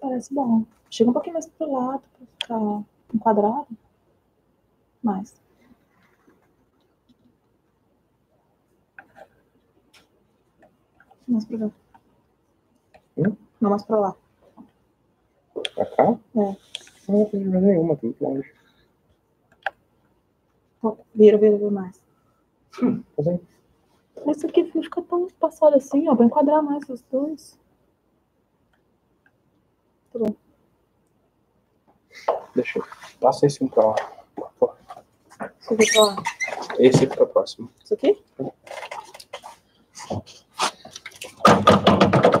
Parece bom. Chega um pouquinho mais pro lado pra ficar enquadrado. Mais. Mais pra cá. Hum? Não, mais pra lá. Pra cá? É. Não, tem ver nenhuma, muito longe. Vira, vira, vira mais. Tá bem. Esse aqui fica tão passado assim, ó. Vou enquadrar mais os dois. Tá bom. Deixa eu. Passa esse um pra lá. Isso aqui pra lá. Esse fica próximo. Isso aqui? Agora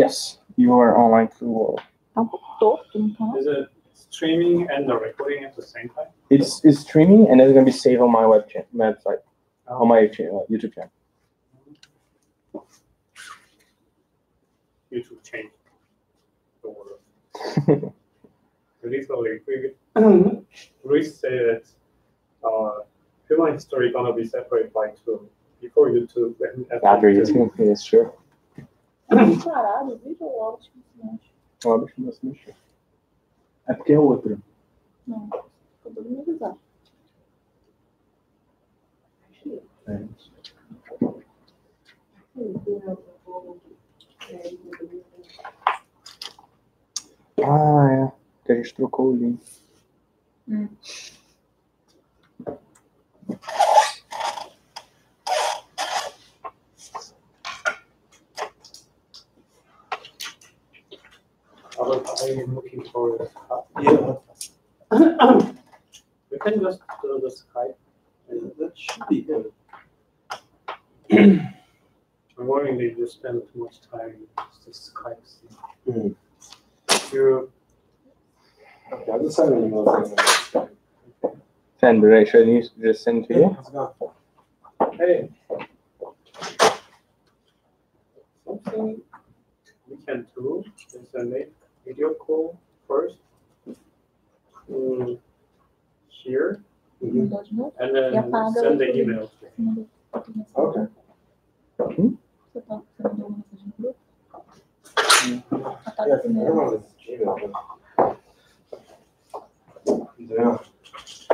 Yes, you are online through Wall. Tá pouco torto, não tá? Is it streaming and the recording at the same time? It's, it's streaming and it's gonna be saved on my web cha- website, on my channel, YouTube channel. YouTube change the order. Literally, we, Ruiz said that uh, human history gonna be separated by two before YouTube and After YouTube, yes, sure. Parado, vira o áudio que se mexe. Deixa eu se mexer. É porque é outro. Não, acabou de me avisar. É. Ah, é. Que a gente trocou o link. Hum. Was- I am looking for Skype. Yeah, You can just do the Skype. that should be good. I'm worrying that you spend too much time the Skype. Hmm. You Okay, I'll just send an email. Send, right? Should use- just send to you? Hey. Something we can do is a make video call first. to here. Mandou de novo? and then apaga send the o- email. Você mandou? Okay. Você, tá, você mandou uma mensagem no grupo? Apaga Yeah, everyone is Gmail. Yeah.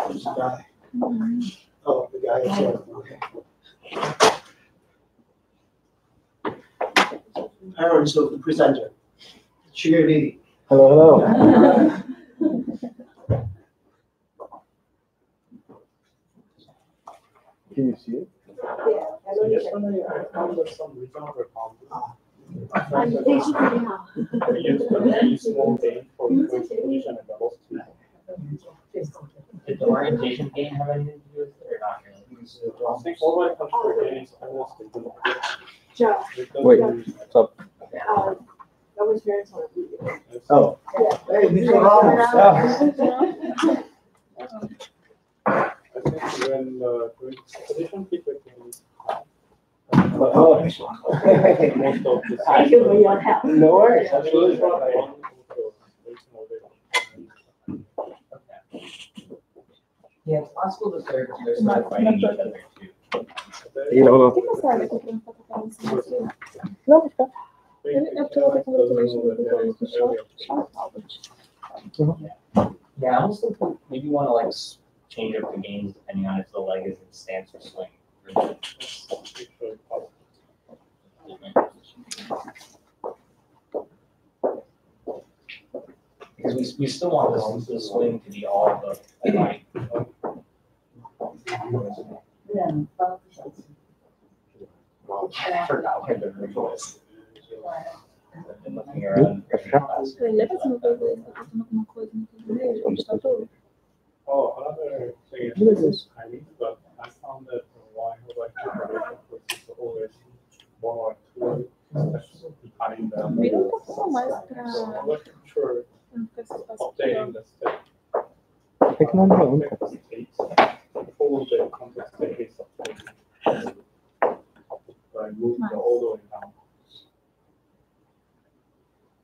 Who's the guy? Uhum. Oh, the guy is, here. okay. Aaron, so the presenter. Shigeri. Hello, hello. Can you see it? Yeah. So yesterday I found some resolver problem. I used a very small game for first position and velocity. Did the orientation game have anything to do with it or not really? I think all my control games almost they do. Joe, Because Wait. What's up? That was very fun. it's- Oh. Hey, Mr. Ramos. I think when uh, doing position people can Oh. most of the. Thank you for your help. No worries, Absolutely. absolutely. Yeah, it's possible that they're, they're sort of fighting each other too. You know, O que você sabe que eu quero ficar com esse negócio? Não, vai ficar. Ele é porque eu tô com o telefone no Google no short, short Albert. Yeah, I almost think we maybe wanna like s- change up the games depending on if the leg is in stance or swing. Because we, we still want this, the swing to be all the, like, I forgot where the room was. Timing, but I behind them.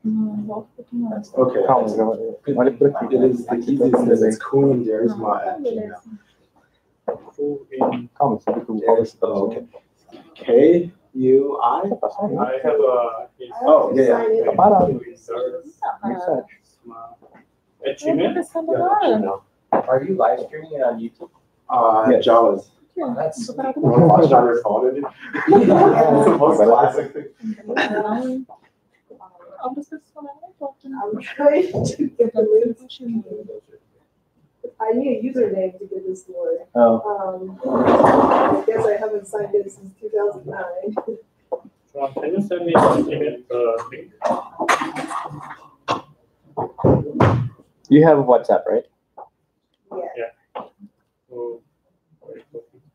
All the way down. Okay. Calma, olha por aqui. It is the easiest as it's Queen Derisma at Gmail. Who in, Calma, você viu que eu vou isso pra Oh, okay. K U I. Tá passando? I have a. Oh, yeah, Sign in. Tá parado. Reserves, Reset. At Gmail? Yeah. Gmail. Are you live streaming it on YouTube? Uh, Yes. Jawas. Oh, that's Tô parado You want to watch on your phone? It's the most classic thing. Não. Obras pessoais, né? I'm trying to get the link. I need a username to get this to. Oh. Um, I guess I haven't signed in since two thousand nine. Ron, can you send me an email, uh, link? You have WhatsApp, right? Yeah. Oh.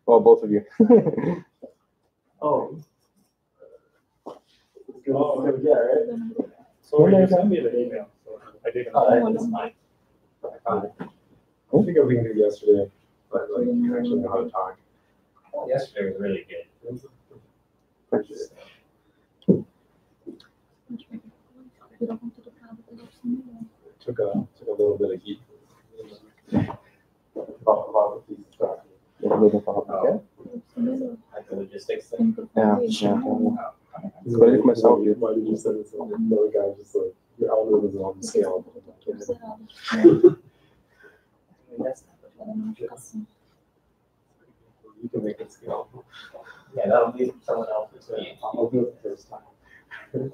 Well, both of you. Oh. Oh, yeah, right? So you sent me the email, so I didn't. Oh, that's fine. I found it. I think I linked it yesterday, but like you actually know how to talk. Yesterday was really good. Took a took a little bit of heat. About, about the piece of stuff. Eu vou falar pra quê? Like the logistics thing. É, oh. É. Quando ele começar a ouvir. Why did you send it? to me? Another guy just like your algorithm is on scale. You can make it scale. Yeah, that'll be someone else's. I'll do it the first time.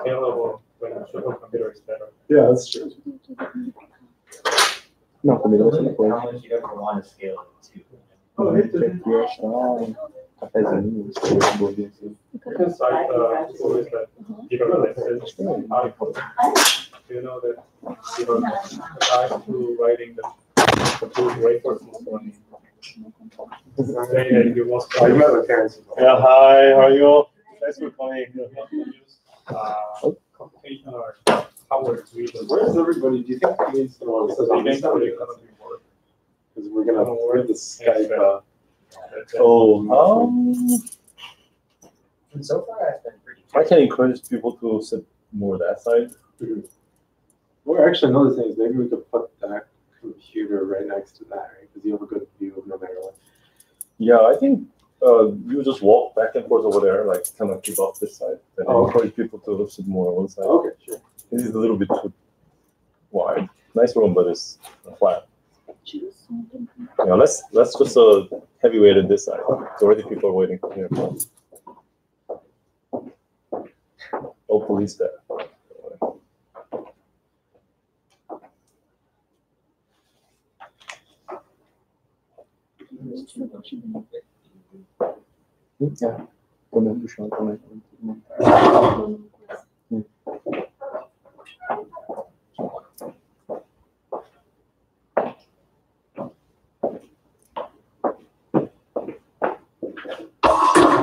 Scalable, when a supercomputer is better. Yeah, that's true. Não, comigo vai ser depois. How much you ever want to scale it to. Oh, Aqui é só um cafezinho, um assim. Uh, is that? Given a you know that, you writing the, is. Say you must. You. Yeah, hi, how are you? Thanks for coming. Uh, or Howard readers. Where's everybody? Do you think he needs to know? Because we're work the Skype. Uh, Oh. Um. And so far, I've been pretty. I can encourage people to sit more that side. Or actually, another thing is maybe we could put that computer right next to that, right? Because you have a good view of no matter what. Yeah, I think uh, you just walk back and forth over there, like kind of keep off this side. And Oh, encourage people to sit more on one side. Okay, sure. This is a little bit too wide. Nice room, but it's flat. Yeah, let's let's just uh, heavyweight on this side. There's already people are waiting here. Oh, police there. É. Comendo do chão também.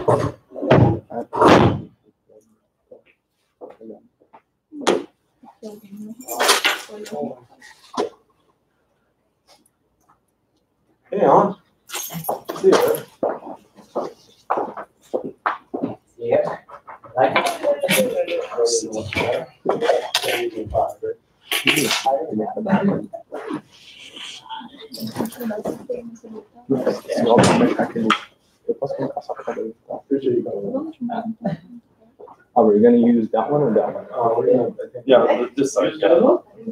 Hey, Alan. You. Yeah. Eu aumentar aquele. Eu posso colocar só pra cada um, tá? Appreciate you. Oh, we're gonna use that one or that one? Uh, we're gonna, I think. Yeah, th- this side. Yeah.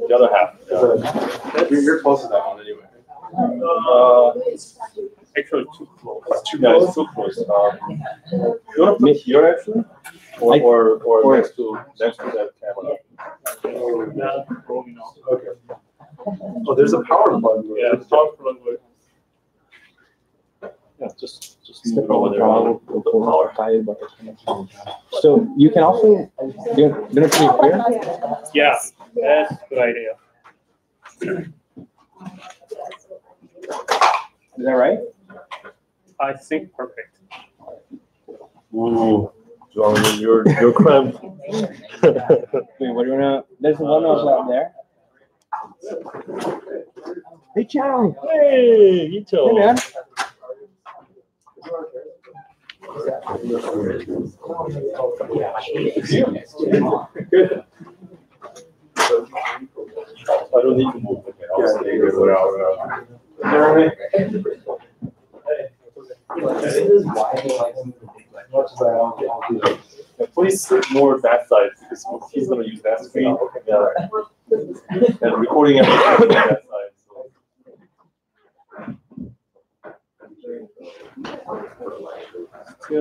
The other half. Yeah. Uh, You're, you're close to that one anyway. Uh, Actually, too close. it's too yeah, it's too close. Um, you wanna put here actually, or or, or, or- next to next to that camera. Yeah. Okay. Oh, there's a power button. Yeah, the top front would. Yeah, just just Step move over there. I'll- I'll pull the tire, but I can't. So you can also, you're gonna it here? Yeah, that's a good idea. Is that right? I think perfect. Ooh, John, you're you're cramped. Wait, what do you wanna, there's one of out there. Hey, Chow. hey, Hey, Ito. man. I don't need to move. Okay, I'll stay here without, uh, Please ignore that side because he's gonna use that screen. Yeah. And recording everything on that side, so. Skills. Long time no see. Mr. Clifford. Yeah, nice to meet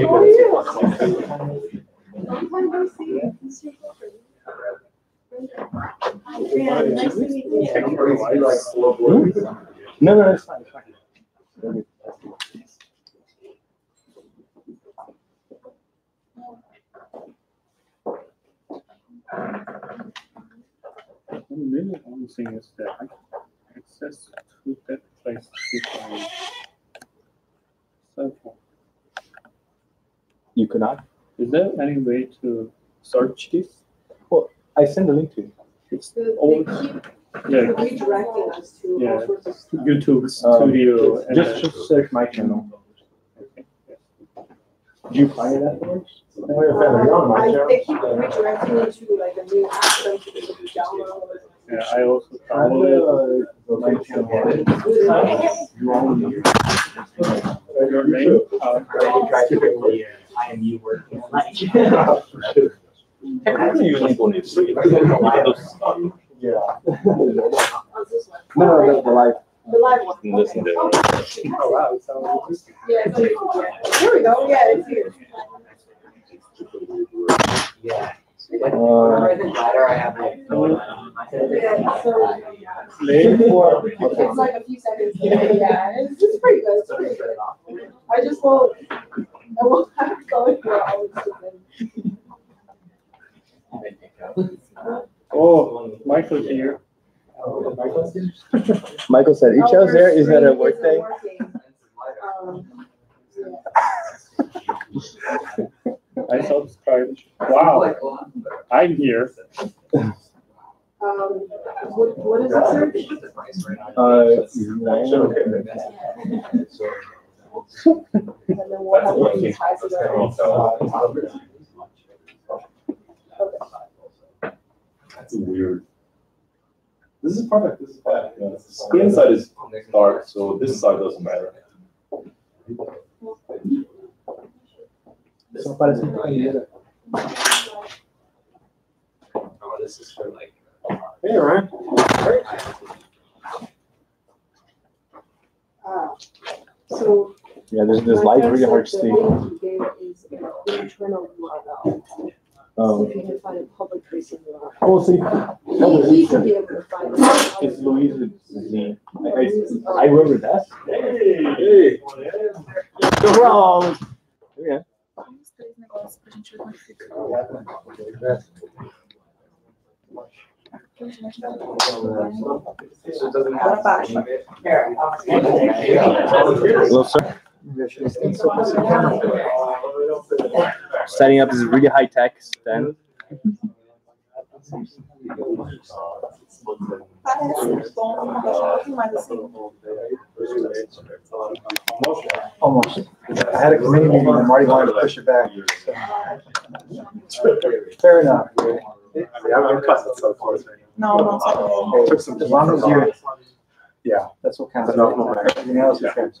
you. Hmm? No, no, it's fine. Maybe the only thing is that access to that place with my cell phone. You cannot? Is there any way to search this? Well, I send the link to you. It's They all, keep yeah, redirecting us to all Yeah. sorts of stuff. YouTube Um, Studio. and Just, just search my channel. Do you find it afterwards? I, they keep redirecting me to like a new app that I'm download. Yeah, I also Find downloaded the, my channel. your name. uh, IMU working. Like, I'm gonna use this one. It's free. Those, um, Yeah. Oh, this one. No, no, the, the live. The live one. Listen okay. there. Oh, wow, it sounds interesting. Yeah, it's here. Yeah. Here we go, yeah, it's here. Yeah. The ladder I have like going on my head. Yeah, so Late for. it's like a few seconds, yeah, yeah, it's, it's pretty good, it's pretty good. I just won't, I won't have to go for hours. Oh, Michael here. Michael said, each other there, is that a work thing? Um, I subscribed. Wow, I'm here. Um, what, what is the search? Uh, And then we'll have one that ties it up. Okay. That's weird. This is perfect, this is bad. Yeah, the Screen side is dark, so this side doesn't matter. Só parece um banheiro. Oh, this is for like. Hey, Ryan. Ah, So. Yeah, there's, there's my light friend really hard to see. link you is an internal URL. See Um, if you can find a public facing URL. oh, see, He, he should be able to find it. it's Louise Z. I, I, I remember that. Hey, Go wrong. Yeah. Negócios gente ver como é que fica. Setting up this really high tech stand. Parece vou deixar um pouquinho mais assim. Almost. I had a committee meeting and Marty wanted to push it back. Fair enough. Yeah, I'm cussing so close right Não, não, só Hey, As long as you're, yeah, that's what counts. Everything else is.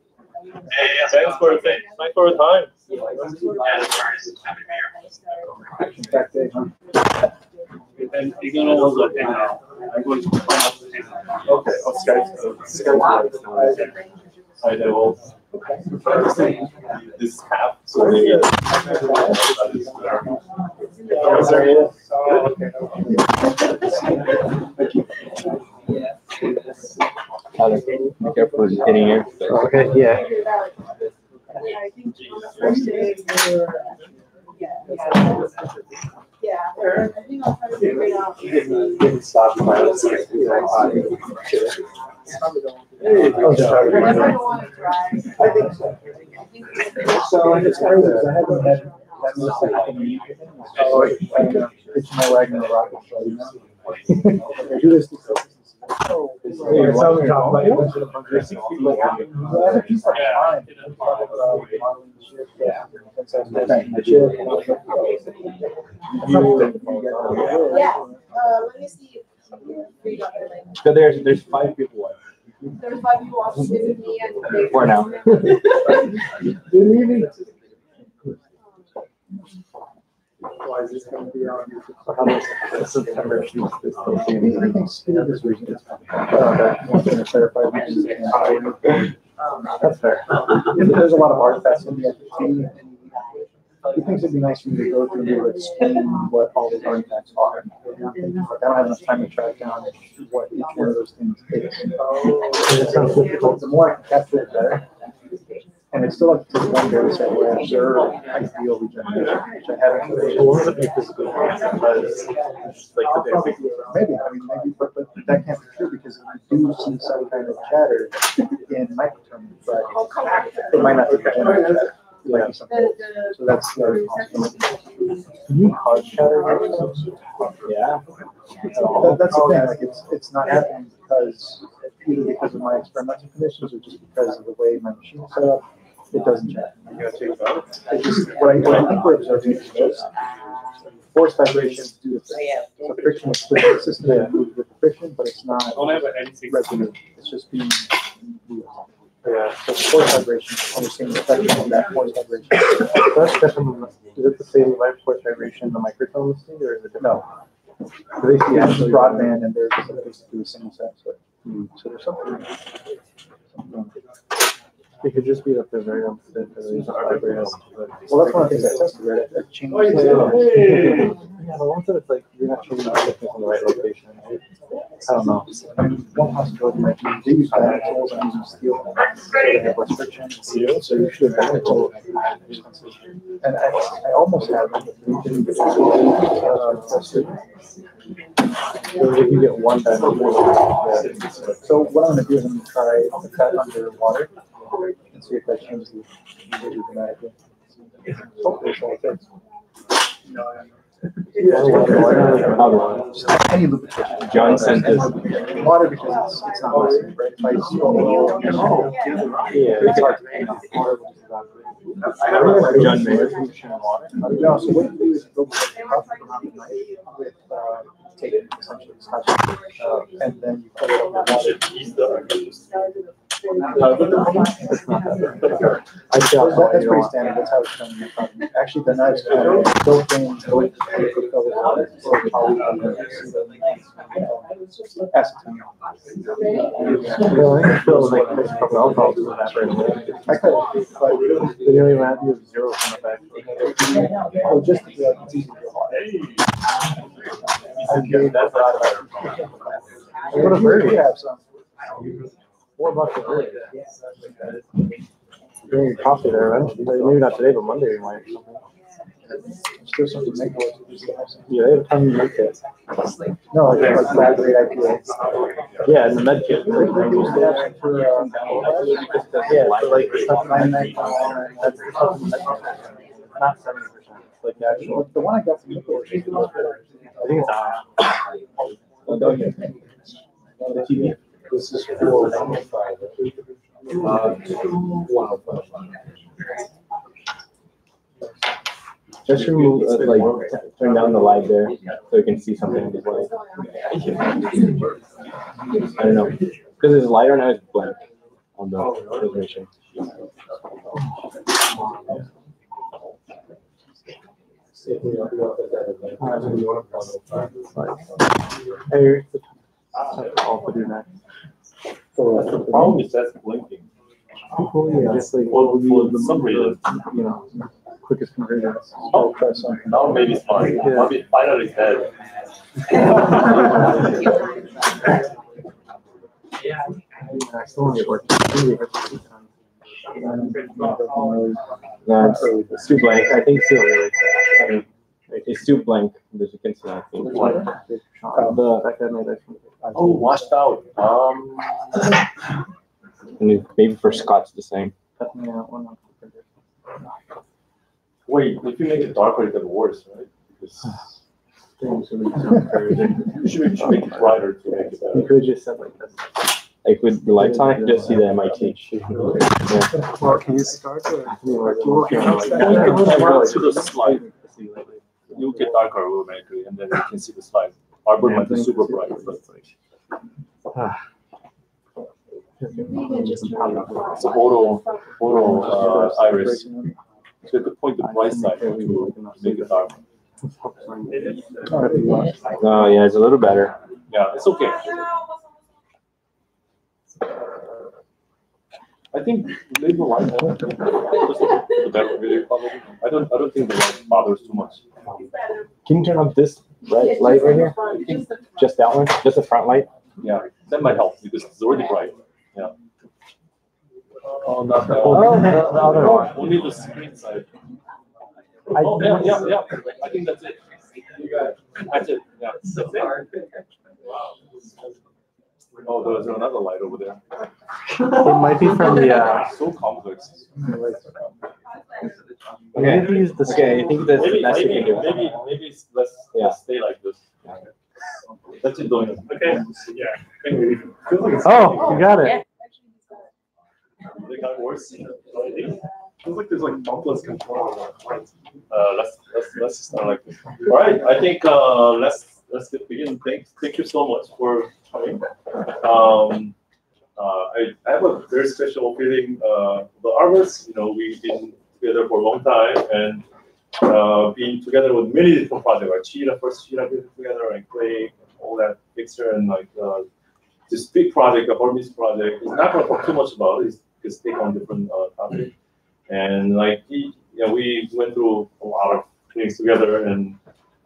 Hi, Scott. Thanks for, thanks for your time. Back? And you're gonna also hang out. I'm going to find out the hang out. Okay, Skype, Skype. I know. This half, so maybe. Is there any? Okay. Tyler, be careful with hitting here. Okay, yeah. Yeah, I think I I'll try to it. I. I think so. I it's- So it's crazy, 'cause I haven't had that much uh, pitching my wagon the rocket. I do this. It's- Hey, it's about, like, a bunch of bunch of- like, I have a piece of time. Yeah. Since I was back the chair. Yeah, uh, let me see. you read up the link. So there's, there's five people left. There's five people watching me and. they- For now. Good evening. These? That's fair. There's a lot of artifacts in the FFT. He thinks it'd be nice for me to go through and explain what all those artifacts are. Like, I don't have enough time to track down what each one of those things is. It sounds difficult. The more I can capture it, the better. And it's still like to one set where I observe ideal regeneration, which I what if you physically want it, because like the basic- Maybe, I mean, maybe, but, but that can't be true because we do see some kind of chatter in microtome, but it might not be generated chatter. It might something. The, the. So that's the possibility. Can you cause chatter? Yeah. That, that's the thing, like, it's, it's not happening because, either because of my experimental conditions or just because of the way my machine's set up, it doesn't chatter. You it just, what I, what I think we're observing is just force vibrations due to oh, friction. So friction is the system that moves with the friction, but it's not I don't have anything. residue, it's just being moved. Yeah. So force vibrations, understanding the spectrum of that force vibration. That's definitely, is it the same life force vibration in the microphone thing, or is it different? No. So they see actually broadband and they're just supposed to do a single set, so. Hmm. So there's something. something- It could just be that they're very unfit, or these are vibrating. Well, that's one of the things I tested, right? I changed. Oh, Yeah, the ones that it's like, you're not changing the thickness in the right location. I don't know. I mean, one possibility might be, use tools, I'm using steel. So they have less friction. So you should have tool. And I, I almost have. So if you get one diamond. So what I'm gonna do is I'm gonna try the cut under water and see if that changes the behavior dramatically. Hopefully it's all it takes. Any lubrication. John sent this. Water because it's, it's not lasting, right? If I swallow- Yeah. It's hard to hang on. Water will just evaporate. John Mayer. No, so what you do is build a cup around the knife with, uh, tape essentially, scotch tape, uh, and then you put it over water. It's not that bad. I That- doubt how That's pretty standard, that's how it's done in the company. Actually, the knives, built in, built with covered water, or poly- acetone. I can feel like there's a couple alcohols in that right away. I could, but, They only have you have zero on the back. oh, just, yeah, it's easy to do hard. I gave that What a bird. We have some. Four bucks a bird. Your coffee there eventually, maybe not today, but Monday you might. Still something to make. Yeah, they have a ton of med kit. No, like, like lab grade IPA. Yeah, and the med kit. We used to have it for, uh, Yeah, like, stuff nine nine that's like that. not seventy percent, like the actual. The one I got from Newport, she's the most. I think it's on. This is for. Just remove, uh, like, turn down the light there so you can see something. I don't know, because it's lighter now, it's blank on the resolution. Hey. The problem is that's blinking. Yeah, just like. For- for the- reason. You know, quickest convergence. Oh. Try something. Now maybe it's fine. Maybe finally it's dead. I still want to. No, it's, it's too blank. I think it's really, I mean, it's too blank, as you can see. I think. The, Oh, washed out. Um, and maybe for Scott's the same. wait, if you make it darker, it gets worse, right? Because you should, you should make it brighter to make it You could just said like this. Like with the lights on, I can just see the MIT. Well, can you start or? You can turn to the slide. You'll get darker automatically, and then you can see the slide. Arbor might be super bright, but it's a photo, photo, uh, iris. So you could point the bright side to make it darker. Oh, yeah, it's a little better. Yeah, it's okay. I think leave the light on. Just the better video probably. I don't, I don't think the light bothers too much. Can you turn on this red light right here? Just that one? Just the front light? Yeah, that might help because it's already bright. Yeah. Oh, not that Oh, one. the- the other one. Only the screen side. I- Oh, yeah, yeah, yeah. I think that's it. You got it. That's it, yeah. Oh, there's another light over there. It might be from the, uh. So complex. Okay, Maybe use the okay, I think that's the Maybe, best we maybe, can do. maybe, maybe it's- let's, let's stay like this. That's it, doing it. Okay, yeah. Can we- feels like it's- Oh, you got it. They got worse. Feels like there's like bumpless control on that light. Uh, let's, let's, let's start like this. All right, I think, uh, let's, let's get begin. Thank, thank you so much for Um, uh, I, I have a very special feeling, uh, the Arbors, you know, we've been together for a long time and, uh, together with many different projects, like Cheetah, first did together, and Clay, all that picture, and like, uh, this big project, the Hermes project, he's not gonna talk too much about it, he's take on different, uh, topics. And like he, you know, we went through a lot of things together, and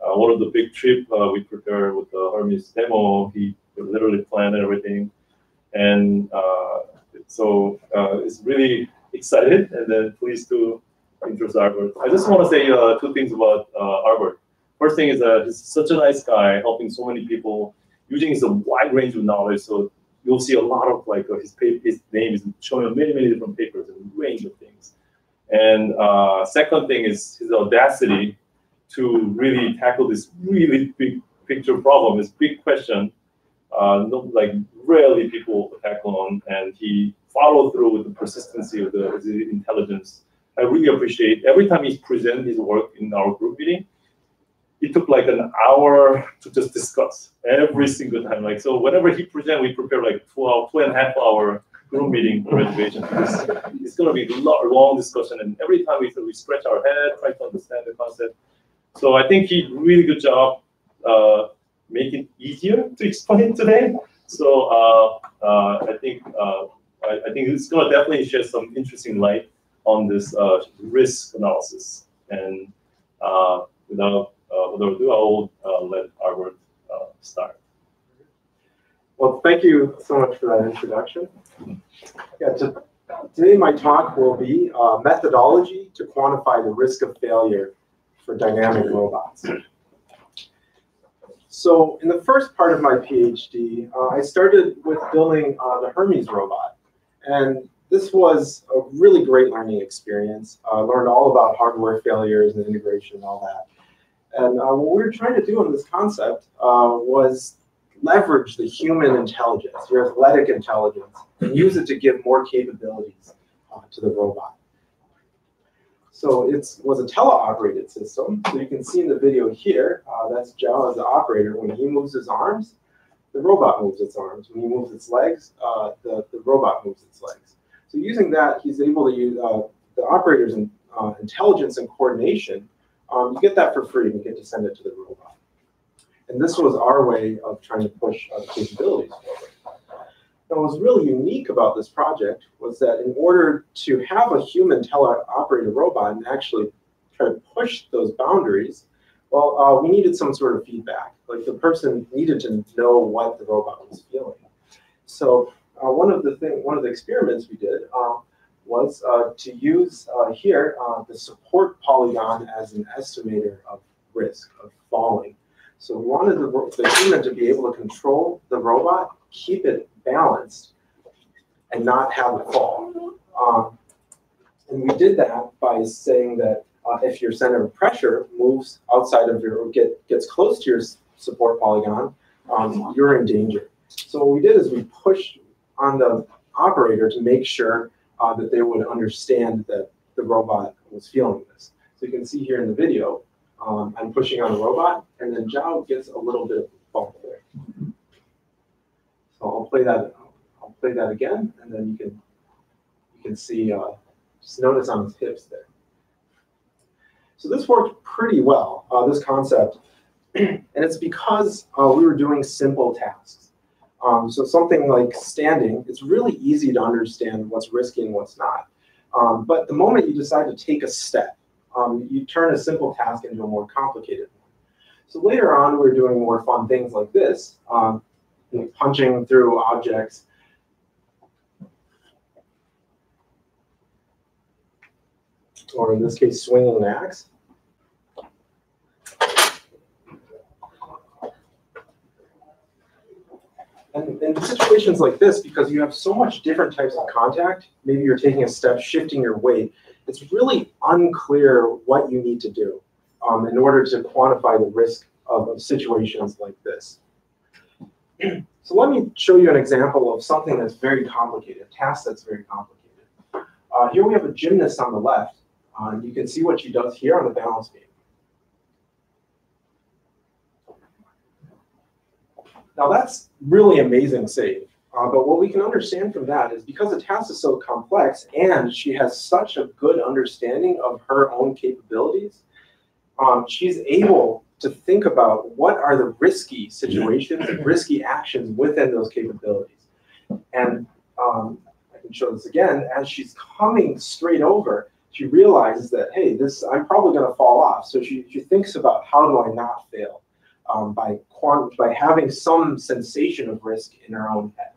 uh, one of the big trip uh, we prepared with the Hermes demo, he literally planned everything, and uh, so uh, it's really excited, and then pleased to introduce Albert. I just want to say uh, two things about uh, Albert. First thing is that he's such a nice guy, helping so many people, using his wide range of knowledge. So you'll see a lot of like uh, his pa- his name is showing on many many different papers and range of things. And uh, second thing is his audacity to really tackle this really big picture problem, this big question. Uh, no, like rarely people attack on, and he followed through with the persistency of the, intelligence. I really appreciate every time he present his work in our group meeting. It took like an hour to just discuss every single time. Like so, whenever he present, we prepare like two hour, two and a half hour group meeting reservation because it's going to be a lo- long discussion, and every time we, we scratch our head, try to understand the concept. So I think he really good job uh, making it easier to explain today. So uh, uh, I think uh, I, I think it's going to definitely shed some interesting light on this risk analysis. And without further ado, I will let uh, start. Well, thank you so much for that introduction. Yeah, to, today my talk will be uh, methodology to quantify the risk of failure for dynamic robots. So in the first part of my PhD, uh, I started with building uh, the Hermes robot. And this was a really great learning experience. I learned all about hardware failures and integration and all that. And uh, what we were trying to do in this concept uh, was leverage the human intelligence, your athletic intelligence, and use it to give more capabilities uh, to the robot. So it was a teleoperated system. So you can see in the video here, uh, that's Joe as the operator. When he moves his arms, the robot moves its arms. When he moves its legs, uh, the, the robot moves its legs. So using that, he's able to use uh, the operator's in, uh, intelligence and coordination. Um, you get that for free. and You get to send it to the robot. And this was our way of trying to push uh, capabilities forward. What was really unique about this project was that in order to have a human teleoperated robot and actually try to push those boundaries, well, uh, we needed some sort of feedback. Like the person needed to know what the robot was feeling. So uh, one of the thing, one of the experiments we did uh, was to use uh, here uh, the support polygon as an estimator of risk of falling. So we wanted the, the human to be able to control the robot, keep it balanced, and not have it fall. Um, and we did that by saying that uh, if your center of pressure moves outside of your, or get, gets close to your support polygon, um, you're in danger. So what we did is we pushed on the operator to make sure uh, that they would understand that the robot was feeling this. So you can see here in the video, um, I'm pushing on the robot, and then João gets a little bit of bump there. So I'll play that. I'll play that again, and then you can you can see. Uh, just notice on his hips there. So this worked pretty well. Uh, this concept, and it's because uh, we were doing simple tasks. Um, so something like standing, it's really easy to understand what's risky and what's not. Um, but the moment you decide to take a step, um, you turn a simple task into a more complicated one. So later on, we are doing more fun things like this, um, you know, punching through objects. Or in this case, swinging an axe. And in situations like this, because you have so much different types of contact, maybe you're taking a step, shifting your weight, it's really unclear what you need to do um, in order to quantify the risk of, of situations like this. So let me show you an example of something that's very complicated, a task that's very complicated. Uh, here we have a gymnast on the left. Uh, and you can see what she does here on the balance beam. Now that's really amazing save. Uh, but what we can understand from that is because the task is so complex and she has such a good understanding of her own capabilities, um, she's able to think about what are the risky situations and risky actions within those capabilities. And um, I can show this again, as she's coming straight over, she realizes that, hey, this I'm probably going to fall off. So she, she thinks about how do I not fail um, by, quant- by having some sensation of risk in her own head.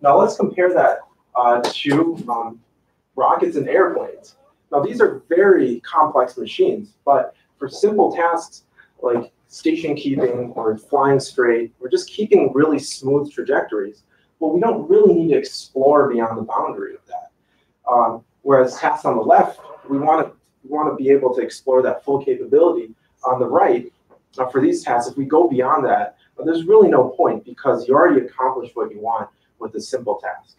Now let's compare that uh, to um, rockets and airplanes. Now these are very complex machines, but for simple tasks like station keeping or flying straight, or just keeping really smooth trajectories, well, we don't really need to explore beyond the boundary of that. Um, whereas tasks on the left, we want to we want to be able to explore that full capability. On the right, uh, for these tasks, if we go beyond that, uh, there's really no point because you already accomplished what you want with a simple task.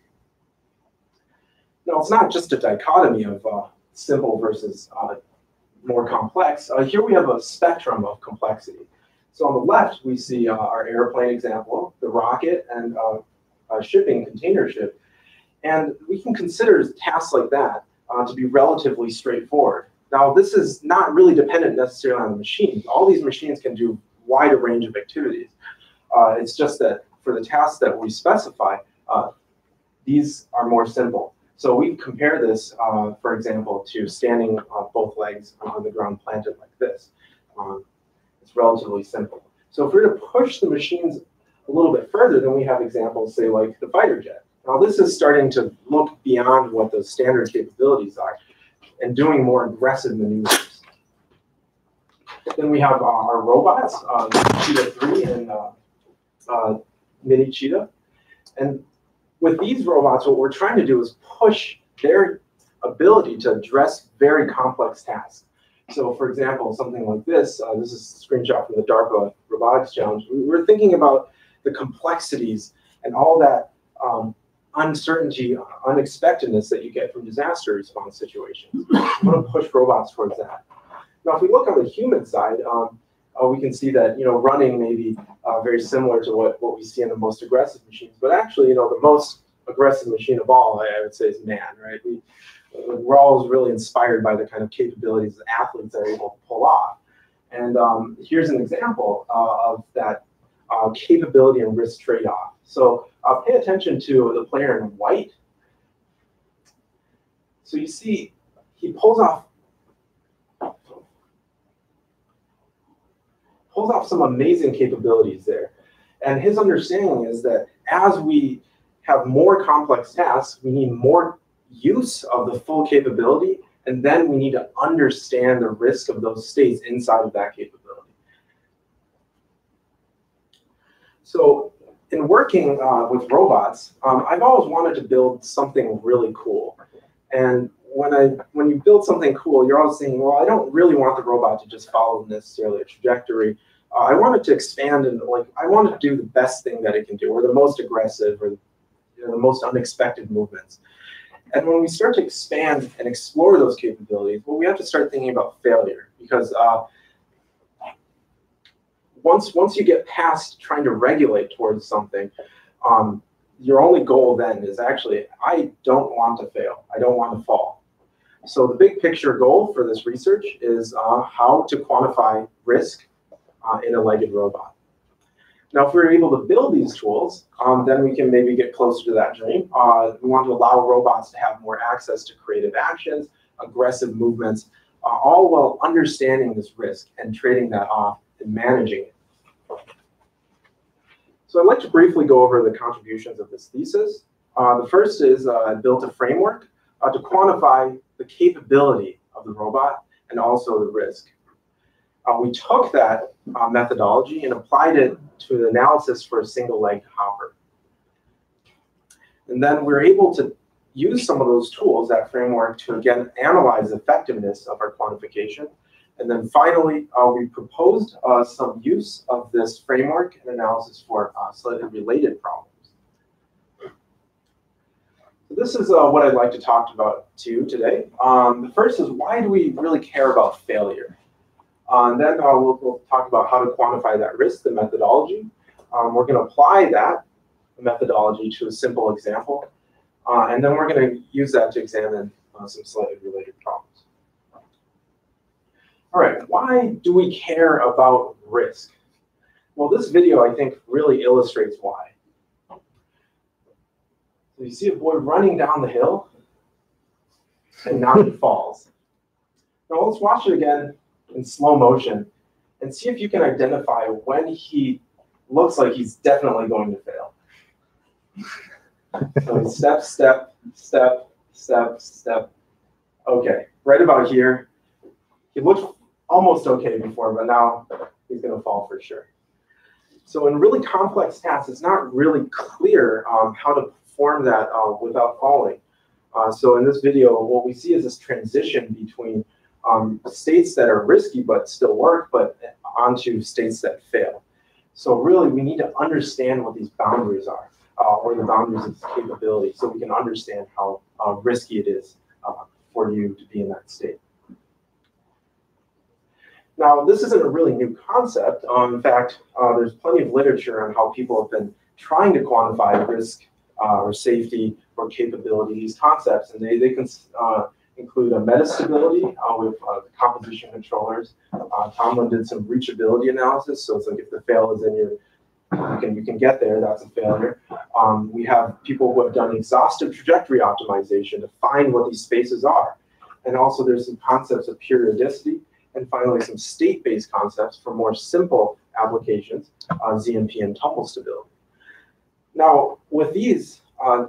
Now, it's not just a dichotomy of uh, simple versus uh, more complex. Uh, here we have a spectrum of complexity. So on the left, we see uh, our airplane example, the rocket, and uh, a shipping container ship. And we can consider tasks like that uh, to be relatively straightforward. Now, this is not really dependent necessarily on the machine. All these machines can do wider range of activities. Uh, it's just that for the tasks that we specify, uh, these are more simple. So we compare this, uh, for example, to standing on both legs on the ground planted like this. Um, it's relatively simple. So if we were to push the machines a little bit further, then we have examples, say, like the fighter jet. Now this is starting to look beyond what those standard capabilities are and doing more aggressive maneuvers. Then we have uh, our robots, uh, Cheetah 3 and uh, uh, Mini Cheetah. And with these robots, what we're trying to do is push their ability to address very complex tasks. So for example, something like this, uh, this is a screenshot from the DARPA Robotics Challenge. We were thinking about the complexities and all that um, uncertainty, unexpectedness that you get from disaster response situations. We want to push robots towards that. Now, if we look on the human side, um, uh, we can see that you know running may be uh, very similar to what, what we see in the most aggressive machines, but actually, you know, the most aggressive machine of all, I, I would say, is man. Right? We we're always really inspired by the kind of capabilities that athletes are able to pull off. And um, here's an example uh, of that uh, capability and risk trade-off. So uh, pay attention to the player in white. So you see, he pulls off pulls off some amazing capabilities there. And his understanding is that as we have more complex tasks, we need more use of the full capability, and then we need to understand the risk of those states inside of that capability. So in working uh, with robots, um, I've always wanted to build something really cool. And when I when you build something cool, you're always thinking, well, I don't really want the robot to just follow necessarily a trajectory. Uh, I want it to expand and like I want it to do the best thing that it can do, or the most aggressive, or you know, the most unexpected movements. And when we start to expand and explore those capabilities, well, we have to start thinking about failure because uh, once once you get past trying to regulate towards something, um, your only goal then is actually I don't want to fail. I don't want to fall. So the big picture goal for this research is uh, how to quantify risk uh, in a legged robot. Now, if we're able to build these tools, um, then we can maybe get closer to that dream. Uh, we want to allow robots to have more access to creative actions, aggressive movements, uh, all while understanding this risk and trading that off and managing it. So I'd like to briefly go over the contributions of this thesis. Uh, the first is uh, I built a framework uh, to quantify the capability of the robot and also the risk. Uh, we took that uh, methodology and applied it to the analysis for a single-legged hopper. And then we're able to use some of those tools, that framework, to again analyze the effectiveness of our quantification. And then finally, uh, we proposed uh, some use of this framework and analysis for uh, slightly related problems. So this is uh, what I'd like to talk about to you today. Um, the first is why do we really care about failure? Uh, and then uh, we'll, we'll, talk about how to quantify that risk, the methodology. Um, we're going to apply that methodology to a simple example. Uh, and then we're going to use that to examine uh, some slightly related problems. All right, why do we care about risk? Well, this video, I think, really illustrates why. So you see a boy running down the hill, and now he falls. Now let's watch it again in slow motion and see if you can identify when he looks like he's definitely going to fail. so step, step, step, step, step. Okay, right about here. He looked almost okay before, but now he's going to fall for sure. So in really complex tasks, it's not really clear um, how to perform that uh, without falling. Uh, so in this video, what we see is this transition between um, states that are risky but still work, but onto states that fail. So really, we need to understand what these boundaries are, uh, or the boundaries of this capability, so we can understand how uh, risky it is uh, for you to be in that state. Now, this isn't a really new concept. Um, in fact, uh, there's plenty of literature on how people have been trying to quantify risk uh, or safety or capability, these concepts, and they, they can uh, include a metastability uh, with uh, composition controllers. Uh, Tomlin did some reachability analysis, so it's like if the fail is in your, you can you can get there, that's a failure. Um, we have people who have done exhaustive trajectory optimization to find what these spaces are, and also there's some concepts of periodicity, and finally some state-based concepts for more simple applications, uh, ZMP and tumble stability. Now, with these, uh,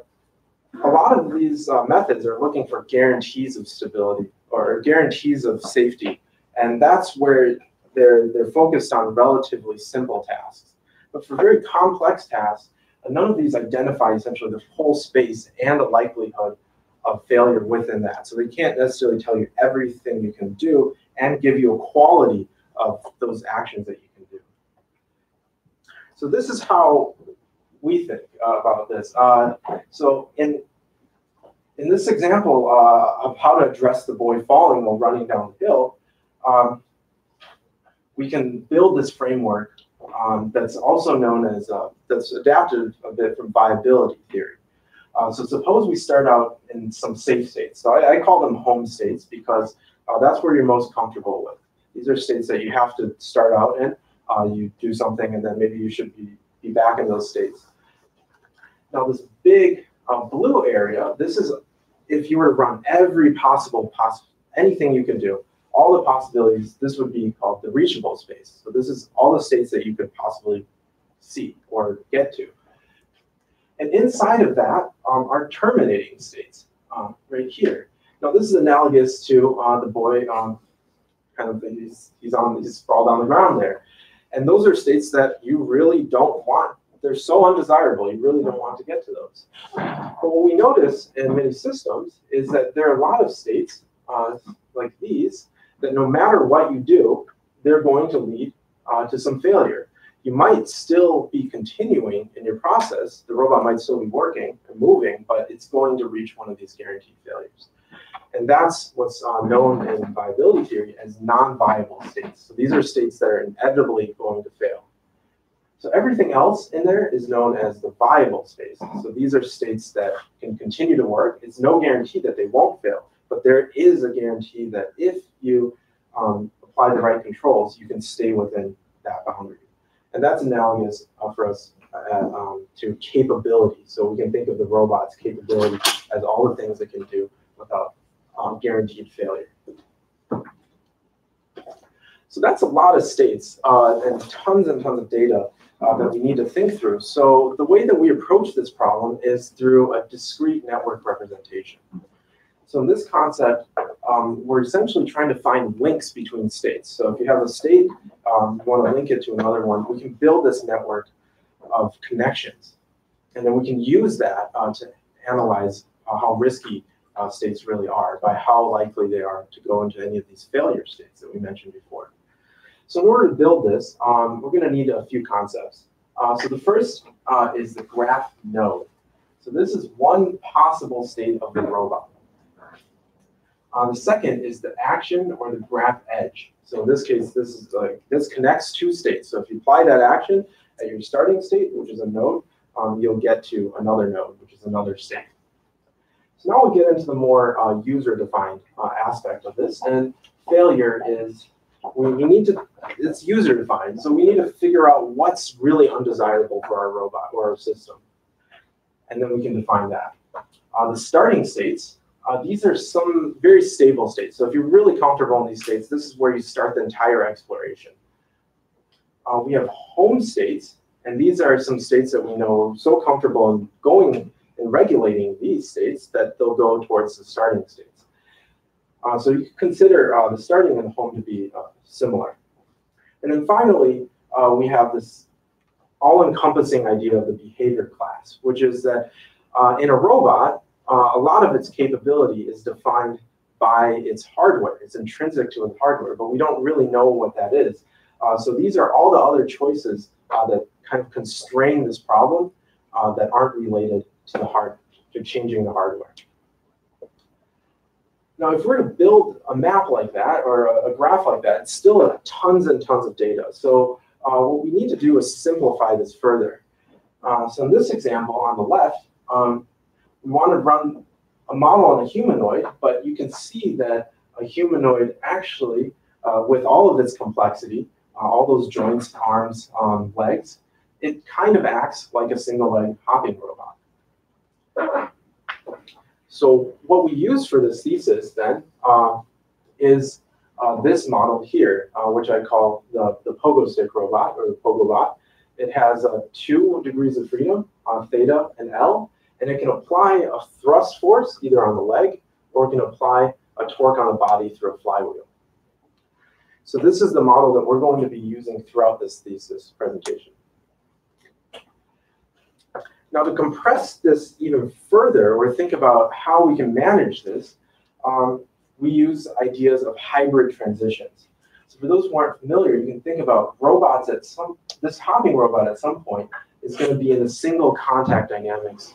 a lot of these uh, methods are looking for guarantees of stability or guarantees of safety, and that's where they're they're focused on relatively simple tasks. But for very complex tasks, none of these identify essentially the whole space and the likelihood of failure within that. So they can't necessarily tell you everything you can do and give you a quality of those actions that you can do. So this is how we think uh, about this. Uh, so in in this example uh, of how to address the boy falling while running downhill, um, we can build this framework um, that's also known as uh, that's adapted a bit from viability theory. Uh, so suppose we start out in some safe states. So I, I call them home states because uh, that's where you're most comfortable with. These are states that you have to start out in. you do something and then maybe you should be, be back in those states. Now this big uh, blue area, this is if you were to run every possible, poss anything you can do, all the possibilities, this would be called the reachable space. So this is all the states that you could possibly see or get to. And inside of that um, are terminating states um, right here. Now this is analogous to uh, the boy, um, kind of he's, he's on he's sprawled on the ground there. And those are states that you really don't want. They're so undesirable, you really don't want to get to those. But what we notice in many systems is that there are a lot of states uh, like these that no matter what you do, they're going to lead uh, to some failure. You might still be continuing in your process. The robot might still be working and moving, but it's going to reach one of these guaranteed failures. And that's what's uh, known in viability theory as non-viable states. So these are states that are inevitably going to fail. So everything else in there is known as the viable states. So these are states that can continue to work. It's no guarantee that they won't fail, but there is a guarantee that if you um, apply the right controls, you can stay within that boundary. And that's analogous uh, for us uh, um, to capability. So we can think of the robot's capability as all the things it can do without um, guaranteed failure. So that's a lot of states uh, and tons and tons of data uh, that we need to think through. So the way that we approach this problem is through a discrete network representation. So in this concept, um, we're essentially trying to find links between states. So if you have a state, um, you want to link it to another one, we can build this network of connections. And then we can use that uh, to analyze uh, how risky uh, states really are by how likely they are to go into any of these failure states that we mentioned before. So in order to build this, um, we're going to need a few concepts. Uh, so the first uh, is the graph node. So this is one possible state of the robot. Uh, the second is the action or the graph edge. So in this case, this is like this connects two states. So if you apply that action at your starting state, which is a node, um, you'll get to another node, which is another state. So now we get into the more uh, user-defined uh, aspect of this, and failure is we, we need to, it's user defined, so we need to figure out what's really undesirable for our robot or our system. And then we can define that. Uh, the starting states, uh, these are some very stable states. So if you're really comfortable in these states, this is where you start the entire exploration. Uh, we have home states, and these are some states that we know so comfortable in going and regulating these states that they'll go towards the starting states. Uh, so you consider uh, the starting and the home to be uh, similar. And then finally, uh, we have this all-encompassing idea of the behavior class, which is that uh, in a robot, uh, a lot of its capability is defined by its hardware. It's intrinsic to its hardware, but we don't really know what that is. so these are all the other choices that kind of constrain this problem that aren't related to the hard, to changing the hardware. Now, if we're to build a map like that or a, a graph like that, it's still tons and tons of data. So uh, what we need to do is simplify this further. Uh, so in this example on the left, um, we want to run a model on a humanoid, but you can see that a humanoid actually, uh, with all of its complexity, uh, all those joints, arms, um, legs, it kind of acts like a single leg hopping robot. So what we use for this thesis then uh, is uh, this model here, uh, which I call the, the pogo stick robot or the pogobot. It has uh, two degrees of freedom, uh, theta and L, and it can apply a thrust force either on the leg or it can apply a torque on the body through a flywheel. So this is the model that we're going to be using throughout this thesis presentation. Now to compress this even further, or think about how we can manage this, um, we use ideas of hybrid transitions. So for those who aren't familiar, you can think about robots at some, this hopping robot at some point is going to be in a single contact dynamics.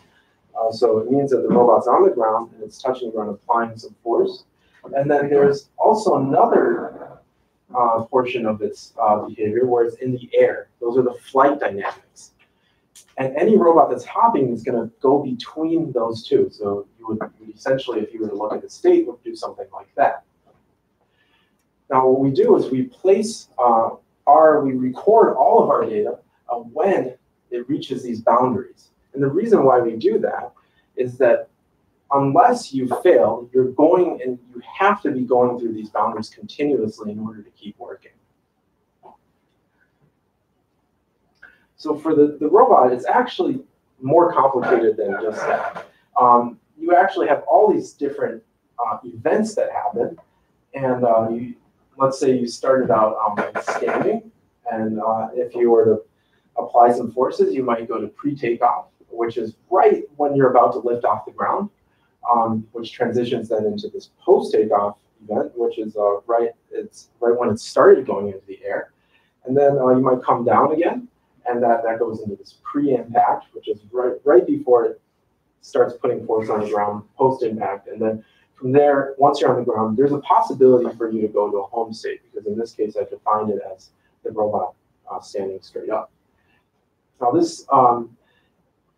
Uh, so it means that the robot's on the ground and it's touching the ground, applying some force. And then there's also another uh, portion of its uh, behavior where it's in the air. Those are the flight dynamics. And any robot that's hopping is going to go between those two. So you would, essentially, if you were to look at the state, would do something like that. Now, what we do is we place uh, our, we record all of our data uh, when it reaches these boundaries. And the reason why we do that is that unless you fail, you're going and you have to be going through these boundaries continuously in order to keep working. So for the, the robot, it's actually more complicated than just that. Um, you actually have all these different uh, events that happen, and uh, you, let's say you started out um, standing, and uh, if you were to apply some forces, you might go to pre-takeoff, which is right when you're about to lift off the ground, um, which transitions then into this post-takeoff event, which is uh, right it's right when it started going into the air, and then uh, you might come down again, and that that goes into this pre-impact, which is right right before it starts putting force on the ground post-impact, and then from there, once you're on the ground, there's a possibility for you to go to a home state because in this case, I defined it as the robot uh, standing straight up. Now this, um,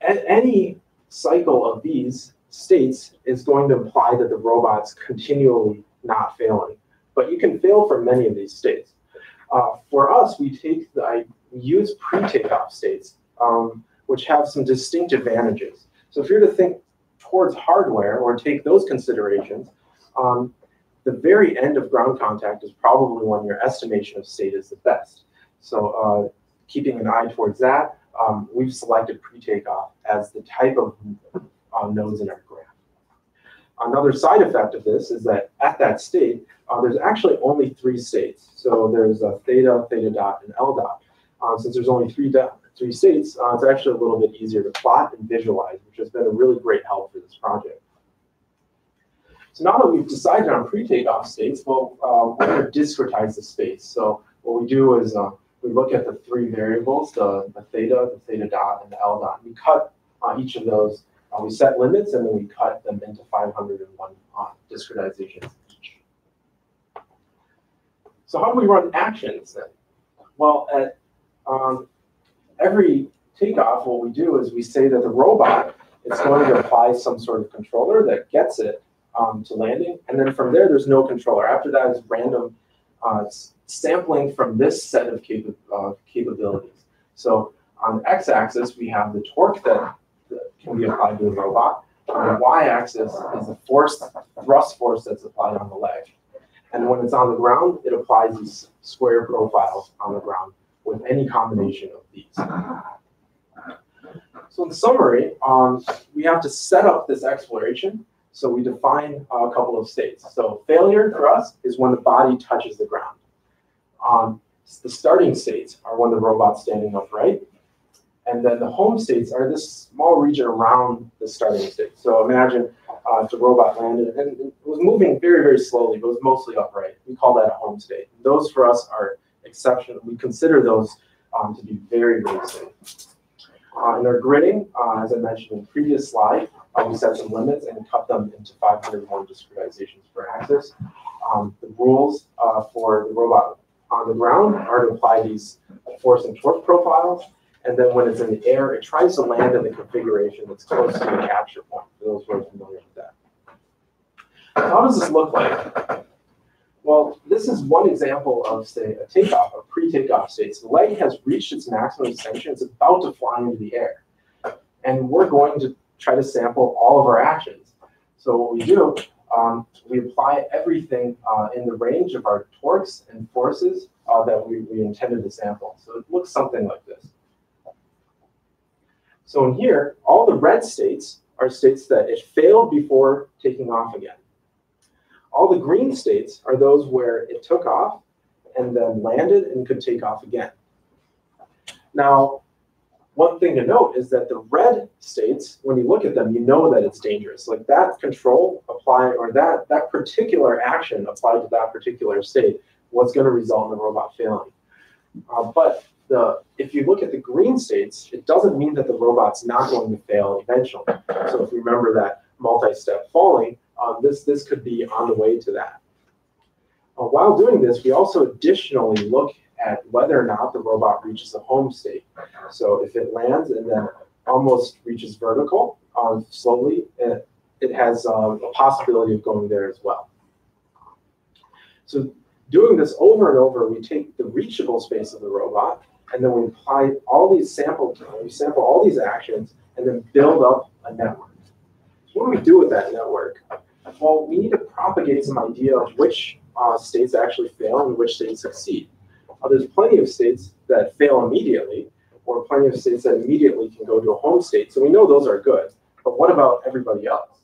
any cycle of these states is going to imply that the robot's continually not failing. But you can fail for many of these states. Uh, for us, we take the, use pre-takeoff states, um, which have some distinct advantages. So if you're to think towards hardware or take those considerations, um, the very end of ground contact is probably when your estimation of state is the best. So uh, keeping an eye towards that, um, we've selected pre-takeoff as the type of uh, nodes in our graph. Another side effect of this is that at that state, uh, there's actually only three states. So there's a theta, theta dot, and L dot. Uh, since there's only three, three states, uh, it's actually a little bit easier to plot and visualize, which has been a really great help for this project. So now that we've decided on pre-takeoff states, well, uh, we're going to discretize the space. So what we do is uh, we look at the three variables, the, the theta, the theta dot, and the L dot. We cut uh, each of those. Uh, we set limits, and then we cut them into 501 uh, discretizations each. So how do we run actions then? Well, at um, every takeoff, what we do is we say that the robot is going to apply some sort of controller that gets it um, to landing. And then from there, there's no controller. After that is random uh, sampling from this set of capa uh, capabilities. So on the x-axis, we have the torque that, that, can be applied to the robot. On the y-axis is the force, thrust force that's applied on the leg. And when it's on the ground, it applies these square profiles on the ground with any combination of these. So in summary, um, we have to set up this exploration. So we define a couple of states. So failure for us is when the body touches the ground. Um, the starting states are when the robot's standing upright. And then the home states are this small region around the starting state. So imagine uh, if the robot landed and it was moving very, very slowly, but it was mostly upright. We call that a home state. Those for us are exceptional. We consider those um, to be very, very safe. Uh, in our gridding, uh, as I mentioned in the previous slide, uh, we set some limits and cut them into 501 discretizations per axis. Um, the rules uh, for the robot on the ground are to apply these force and torque profiles. And then when it's in the air, it tries to land in the configuration that's close to the capture point, for those who are familiar with that. How does this look like? Well, this is one example of, say, a takeoff, a pre-takeoff state. So the leg has reached its maximum extension. It's about to fly into the air. And we're going to try to sample all of our actions. So what we do, um, we apply everything uh, in the range of our torques and forces uh, that we, we intended to sample. So it looks something like this. So in here, all the red states are states that it failed before taking off again. All the green states are those where it took off and then landed and could take off again. Now, one thing to note is that the red states, when you look at them, you know that it's dangerous. Like that control apply or that that particular action applied to that particular state was going to result in the robot failing. Uh, but the if you look at the green states, it doesn't mean that the robot's not going to fail eventually. So if you remember that multi-step falling, um, this, this could be on the way to that. Uh, while doing this, we also additionally look at whether or not the robot reaches a home state. So if it lands and then almost reaches vertical um, slowly, it, it has um, a possibility of going there as well. So doing this over and over, we take the reachable space of the robot, and then we apply all these sample, we sample all these actions, and then build up a network. What do we do with that network? Well, we need to propagate some idea of which uh, states actually fail and which states succeed. Uh, there's plenty of states that fail immediately, or plenty of states that immediately can go to a home state. So we know those are good. But what about everybody else?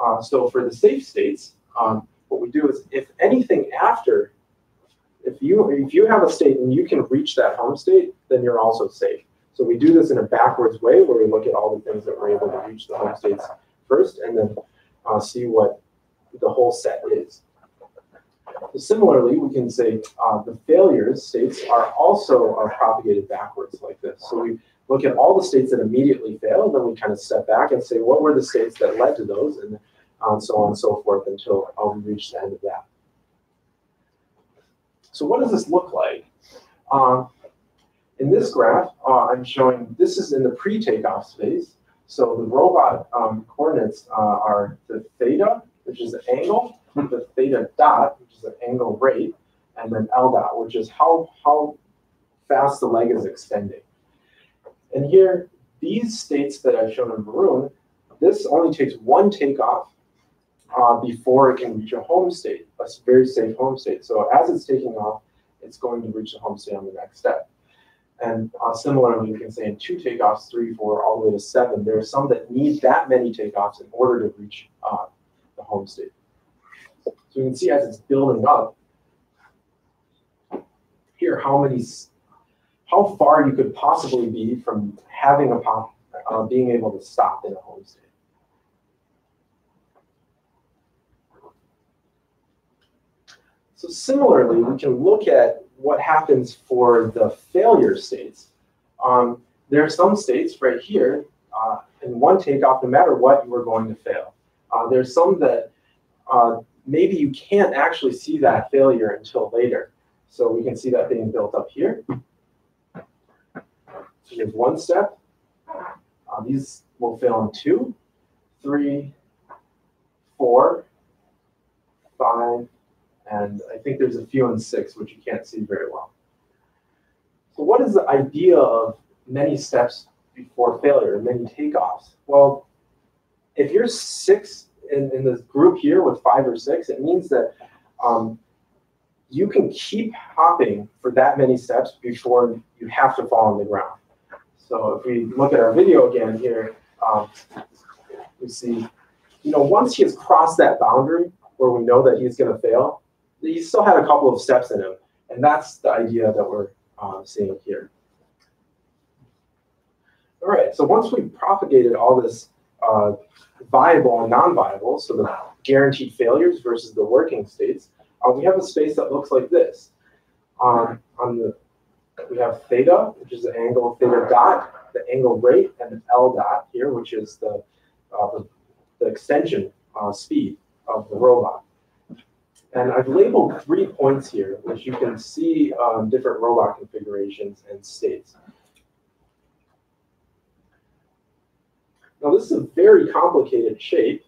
Uh, so for the safe states, um, what we do is if anything after, if you if you have a state and you can reach that home state, then you're also safe. So we do this in a backwards way where we look at all the things that we're able to reach the home states first and then uh, see what the whole set is. Similarly, we can say uh, the failures states are also are propagated backwards like this. So we look at all the states that immediately fail, then we kind of step back and say what were the states that led to those, and um, so on and so forth until uh, we reach the end of that. So what does this look like? Um, in this graph, uh, I'm showing this is in the pre-takeoff space. So the robot um, coordinates uh, are the theta, which is the angle, the theta dot, which is the angle rate, and then L dot, which is how, how fast the leg is extending. And here, these states that I've shown in maroon, this only takes one takeoff uh, before it can reach a home state, a very safe home state. So as it's taking off, it's going to reach the home state on the next step. And uh, similarly, you can say in two takeoffs, three, four, all the way to seven, there are some that need that many takeoffs in order to reach uh, the home state. So you can see as it's building up, here how many, how far you could possibly be from having a pop, uh, being able to stop in a home state. So similarly, we can look at what happens for the failure states. Um, there are some states right here, uh, in one takeoff, no matter what, you are going to fail. Uh, there's some that uh, maybe you can't actually see that failure until later. So we can see that being built up here. So here's one step. Uh, these will fail in two, three, four, five, and I think there's a few in six, which you can't see very well. So what is the idea of many steps before failure, many takeoffs? Well, if you're six in, in this group here with five or six, it means that um, you can keep hopping for that many steps before you have to fall on the ground. So if we look at our video again here, um, we see, you know, once he has crossed that boundary where we know that he's going to fail, he still had a couple of steps in him. And that's the idea that we're uh, seeing here. All right, so once we've propagated all this uh, viable and non-viable, so the guaranteed failures versus the working states, uh, we have a space that looks like this. Um, on the, we have theta, which is the angle theta dot, the angle rate, and the L dot here, which is the, uh, the, the, extension uh, speed of the robot. And I've labeled three points here, which you can see um, different robot configurations and states. Now this is a very complicated shape.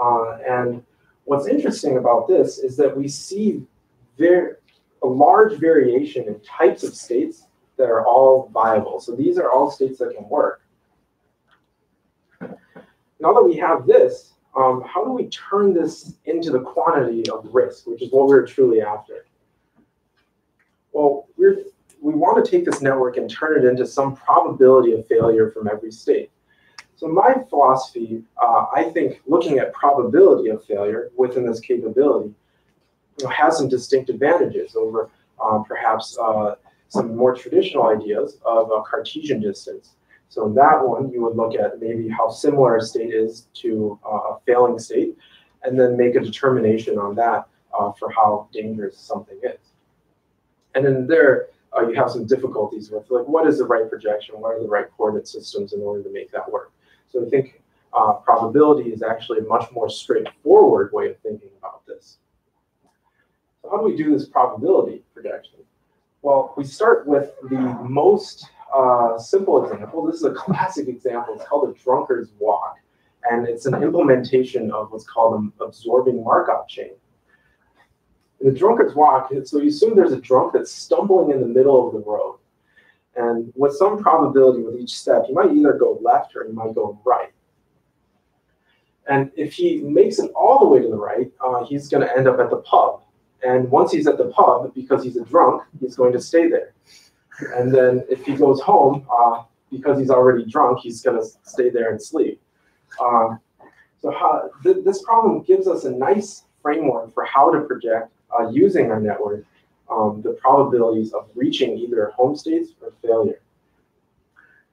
Uh, and what's interesting about this is that we see very, a large variation in types of states that are all viable. So these are all states that can work. Now that we have this, um, how do we turn this into the quantity of risk, which is what we're truly after? Well, we're, we want to take this network and turn it into some probability of failure from every state. So my philosophy, uh, I think looking at probability of failure within this capability you know, has some distinct advantages over um, perhaps uh, some more traditional ideas of a Cartesian distance. So in that one, you would look at maybe how similar a state is to uh, a failing state, and then make a determination on that uh, for how dangerous something is. And then there, uh, you have some difficulties with like what is the right projection, what are the right coordinate systems in order to make that work. So I think uh, probability is actually a much more straightforward way of thinking about this. So how do we do this probability projection? Well, we start with the most uh, simple example. This is a classic example. It's called a drunkard's walk. And it's an implementation of what's called an absorbing Markov chain. In the drunkard's walk, so you assume there's a drunk that's stumbling in the middle of the road. And with some probability with each step, you might either go left or you might go right. And if he makes it all the way to the right, uh, he's going to end up at the pub. And once he's at the pub, because he's a drunk, he's going to stay there. And then if he goes home, uh, because he's already drunk, he's going to stay there and sleep. Um, so how, th this problem gives us a nice framework for how to project uh, using our network um, the probabilities of reaching either home states or failure.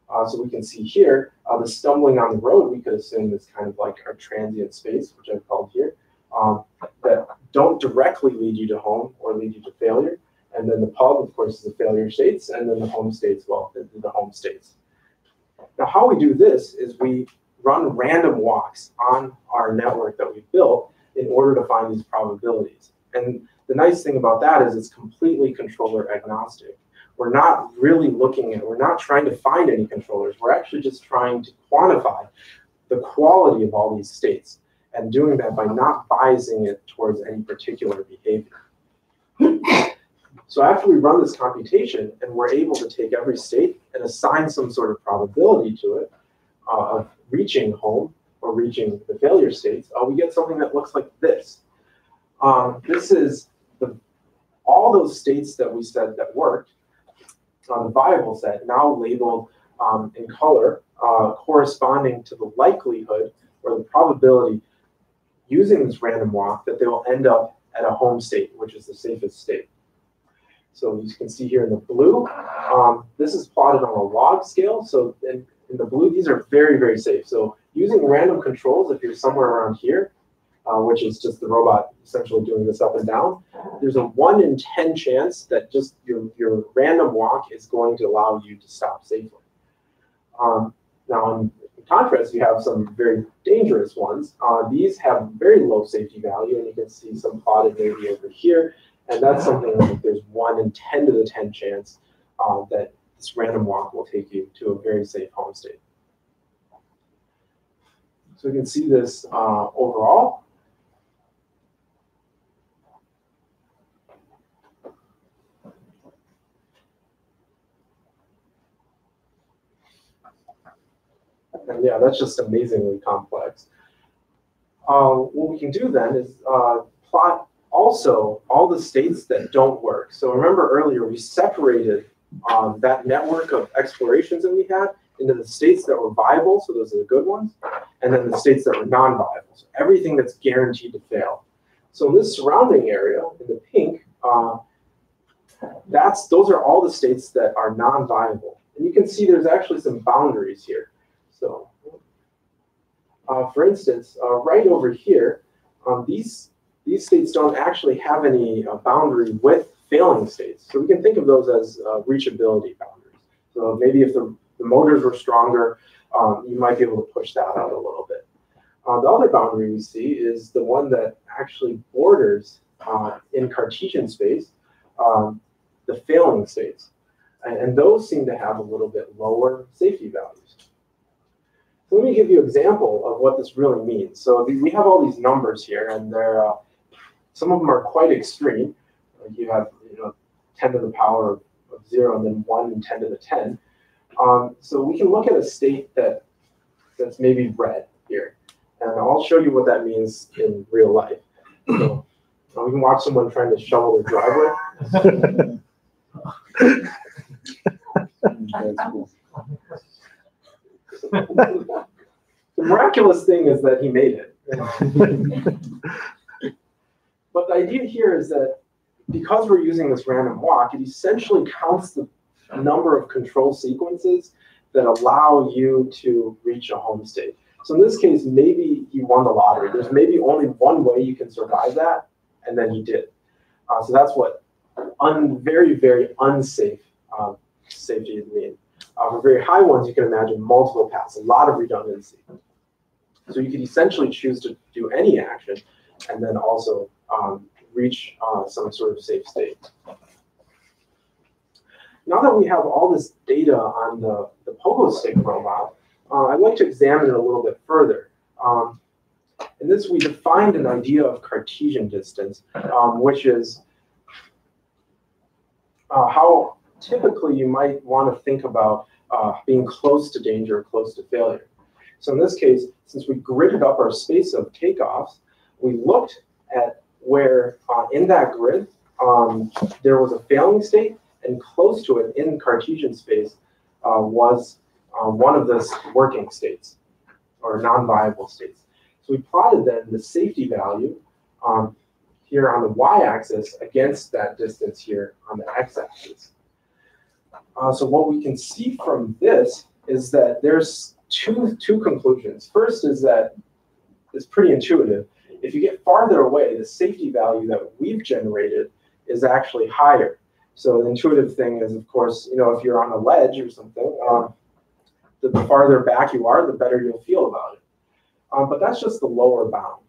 Uh, so we can see here, uh, the stumbling on the road, we could assume is kind of like our transient space, which I've called here, um, that don't directly lead you to home or lead you to failure. And then the pub, of course, is the failure states, and then the home states, well, the, the home states. Now, how we do this is we run random walks on our network that we built in order to find these probabilities. And the nice thing about that is it's completely controller agnostic. We're not really looking at, we're not trying to find any controllers. We're actually just trying to quantify the quality of all these states and doing that by not biasing it towards any particular behavior. So after we run this computation and we're able to take every state and assign some sort of probability to it uh, of reaching home or reaching the failure states, uh, we get something that looks like this. Um, this is the, all those states that we said that worked on the viable set now labeled um, in color uh, corresponding to the likelihood or the probability using this random walk that they will end up at a home state, which is the safest state. So you can see here in the blue, um, this is plotted on a log scale. So in, in, the blue, these are very, very safe. So using random controls, if you're somewhere around here, uh, which is just the robot essentially doing this up and down, there's a one in 10 chance that just your, your random walk is going to allow you to stop safely. Um, now, in, in contrast, you have some very dangerous ones. Uh, these have very low safety value, and you can see some plotted maybe over here. And that's something like there's one in 10 to the 10 chance um, that this random walk will take you to a very safe home state. So you can see this uh, overall. And yeah, that's just amazingly complex. Uh, what we can do then is uh, plot also all the states that don't work. So remember earlier, we separated um, that network of explorations that we had into the states that were viable, so those are the good ones, and then the states that were non-viable, so everything that's guaranteed to fail. So in this surrounding area, in the pink, uh, that's those are all the states that are non-viable. And you can see there's actually some boundaries here. So uh, for instance, uh, right over here, um, these these states don't actually have any uh, boundary with failing states. So we can think of those as uh, reachability boundaries. So maybe if the, the motors were stronger, um, you might be able to push that out a little bit. Uh, the other boundary we see is the one that actually borders uh, in Cartesian space um, the failing states. And, and those seem to have a little bit lower safety values. So let me give you an example of what this really means. So we have all these numbers here, and they're uh, some of them are quite extreme. you have you know 10 to the power of, of 0 and then 1 and 10 to the 10. Um, so we can look at a state that that's maybe red here. And I'll show you what that means in real life. So, uh, we can watch someone trying to shovel their driveway. the miraculous thing is that he made it. But the idea here is that because we're using this random walk, it essentially counts the number of control sequences that allow you to reach a home state. So in this case, maybe you won the lottery. There's maybe only one way you can survive that, and then you did. Uh, so that's what un, very, very unsafe um, safety is mean. Uh, for very high ones, you can imagine multiple paths, a lot of redundancy. So you could essentially choose to do any action and then also um, reach uh, some sort of safe state. Now that we have all this data on the, the pogo stick robot, uh, I'd like to examine it a little bit further. Um, in this, we defined an idea of Cartesian distance, um, which is uh, how typically you might want to think about uh, being close to danger or close to failure. So in this case, since we gridded up our space of takeoffs, we looked at where uh, in that grid um, there was a failing state and close to it in Cartesian space uh, was uh, one of the working states or non-viable states. So we plotted then the safety value um, here on the y-axis against that distance here on the x-axis. Uh, so what we can see from this is that there's two, two conclusions. First is that it's pretty intuitive. If you get farther away, the safety value that we've generated is actually higher. So the intuitive thing is, of course, you know, if you're on a ledge or something, um, the, the farther back you are, the better you'll feel about it. Um, but that's just the lower bound.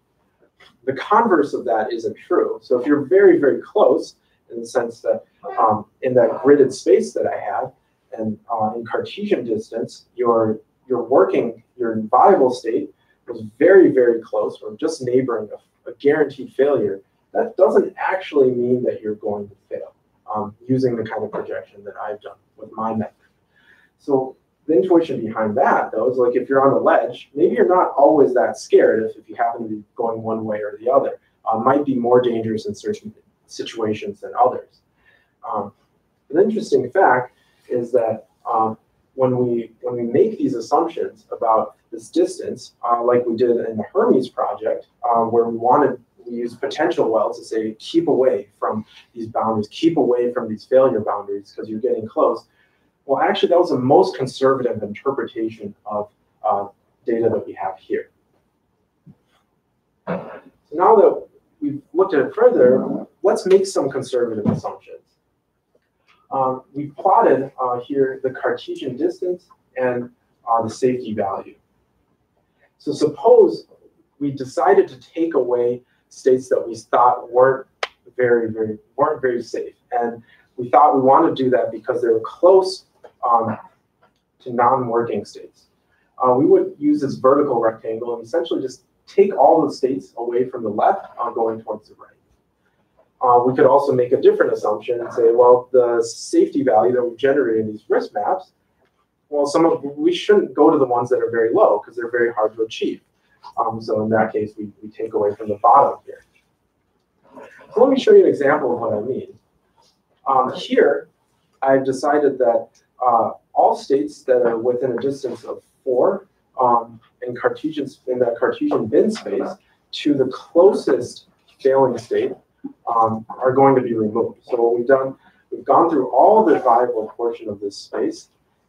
The converse of that isn't true. So if you're very, very close, in the sense that um, in that gridded space that I have, and uh, in Cartesian distance, your your working, your viable state was very, very close, or just neighboring a, a guaranteed failure. That doesn't actually mean that you're going to fail um, using the kind of projection that I've done with my method. So the intuition behind that, though, is like if you're on the ledge, maybe you're not always that scared if, if you happen to be going one way or the other. Uh, might be more dangerous in certain situations than others. Um, an interesting fact is that um, when we when we make these assumptions about this distance, uh, like we did in the Hermes project, uh, where we wanted we use potential wells to say keep away from these boundaries, keep away from these failure boundaries because you're getting close. Well, actually, that was the most conservative interpretation of uh, data that we have here. So now that we've looked at it further, let's make some conservative assumptions. Um, we plotted uh, here the Cartesian distance and uh, the safety value. So suppose we decided to take away states that we thought weren't very, very weren't very safe, and we thought we wanted to do that because they were close um, to non-working states. Uh, we would use this vertical rectangle and essentially just take all the states away from the left uh, going towards the right. Uh, we could also make a different assumption and say, well, the safety value that we generate in these risk maps, well, some of we shouldn't go to the ones that are very low because they're very hard to achieve. Um, so in that case, we, we take away from the bottom here. So let me show you an example of what I mean. Um, here, I've decided that uh, all states that are within a distance of four um, in Cartesian in that Cartesian bin space to the closest failing state um, are going to be removed. So what we've done, we've gone through all the viable portion of this space,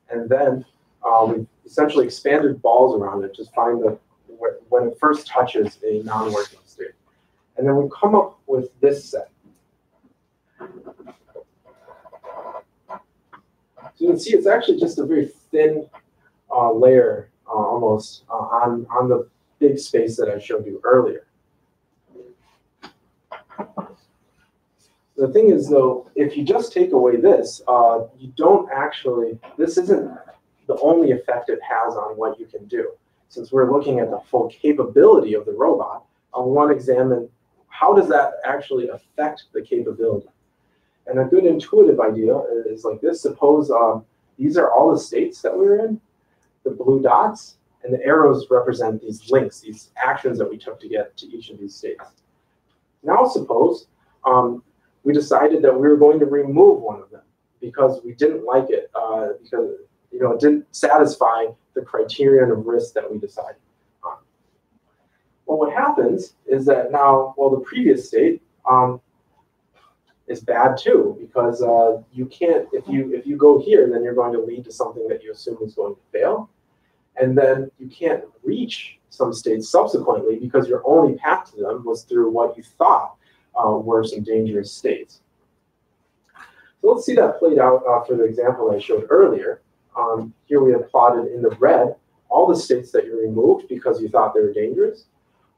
and then uh, we've essentially expanded balls around it to find the when it first touches a non-working state. And then we come up with this set. So you can see it's actually just a very thin uh, layer uh, almost uh, on, on the big space that I showed you earlier. The thing is, though, if you just take away this, uh, you don't actually, this isn't the only effect it has on what you can do. Since we're looking at the full capability of the robot, I want to examine how does that actually affect the capability. And a good intuitive idea is like this. Suppose um, these are all the states that we're in, the blue dots, and the arrows represent these links, these actions that we took to get to each of these states. Now suppose um, we decided that we were going to remove one of them because we didn't like it, uh, because you know it didn't satisfy the criterion of risk that we decided on. Well, what happens is that now, well, the previous state um, is bad too because uh, you can't if you if you go here, then you're going to lead to something that you assume is going to fail, and then you can't reach some states subsequently because your only path to them was through what you thought uh, were some dangerous states. So let's see that played out uh, for the example I showed earlier. Um, here we have plotted in the red all the states that you removed because you thought they were dangerous.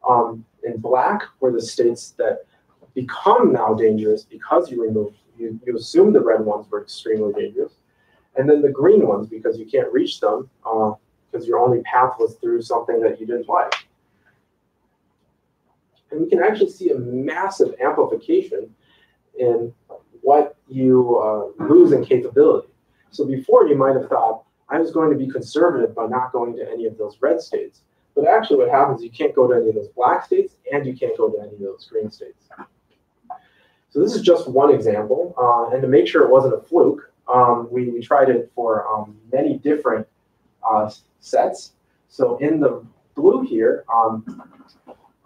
Um, in black were the states that become now dangerous because you removed, you, you assumed the red ones were extremely dangerous. And then the green ones because you can't reach them uh, because your only path was through something that you didn't like. And we can actually see a massive amplification in what you uh, lose in capability. So before you might have thought, I was going to be conservative by not going to any of those red states. But actually what happens, you can't go to any of those black states and you can't go to any of those green states. So this is just one example, uh, and to make sure it wasn't a fluke, um, we, we tried it for um, many different uh, sets. So in the blue here, um,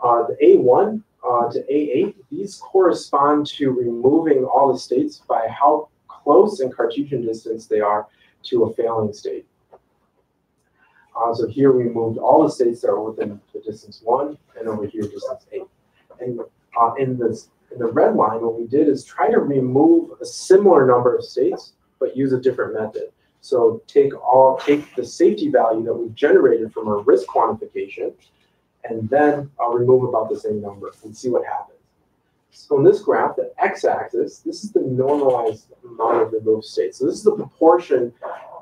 uh, the A1 uh, to A8, these correspond to removing all the states by how close in Cartesian distance they are to a failing state. Uh, so here we moved all the states that are within the distance one, and over here distance eight. And uh, in this in the red line, what we did is try to remove a similar number of states, but use a different method. So take all take the safety value that we've generated from our risk quantification, and then I'll remove about the same number and see what happens. So in this graph, the x-axis, this is the normalized amount of removed states. So this is the proportion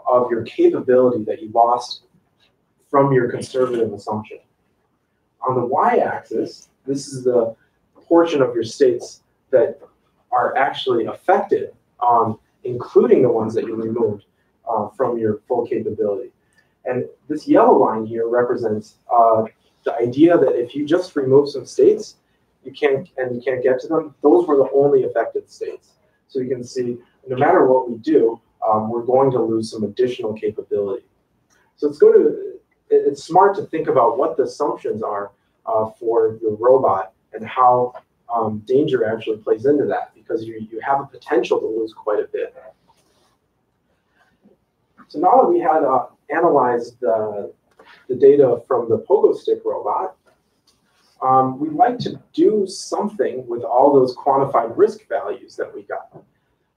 of your capability that you lost from your conservative assumption. On the y-axis, this is the portion of your states that are actually affected, um, including the ones that you removed uh, from your full capability. And this yellow line here represents uh, the idea that if you just remove some states, you can't and you can't get to them. Those were the only affected states. So you can see, no matter what we do, um, we're going to lose some additional capability. So it's going to it's smart to think about what the assumptions are uh, for your robot and how um, danger actually plays into that because you, you have a potential to lose quite a bit. So now that we had uh, analyzed the, the data from the pogo stick robot, um, we'd like to do something with all those quantified risk values that we got.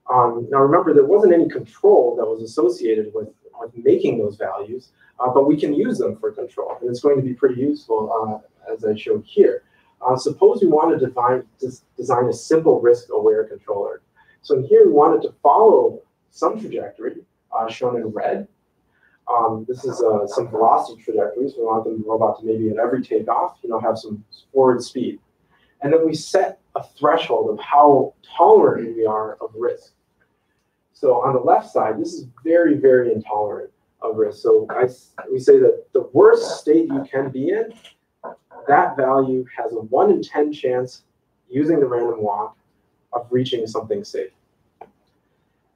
Um, now remember, there wasn't any control that was associated with, with making those values, uh, but we can use them for control, and it's going to be pretty useful uh, as I showed here. Uh, suppose we want to define, design a simple risk-aware controller. So in here, we wanted to follow some trajectory, uh, shown in red. Um, this is uh, some velocity trajectories. We want the robot to maybe at every takeoff, you know, have some forward speed. And then we set a threshold of how tolerant we are of risk. So on the left side, this is very, very intolerant of risk. So I, we say that the worst state you can be in that value has a 1 in 10 chance using the random walk of reaching something safe.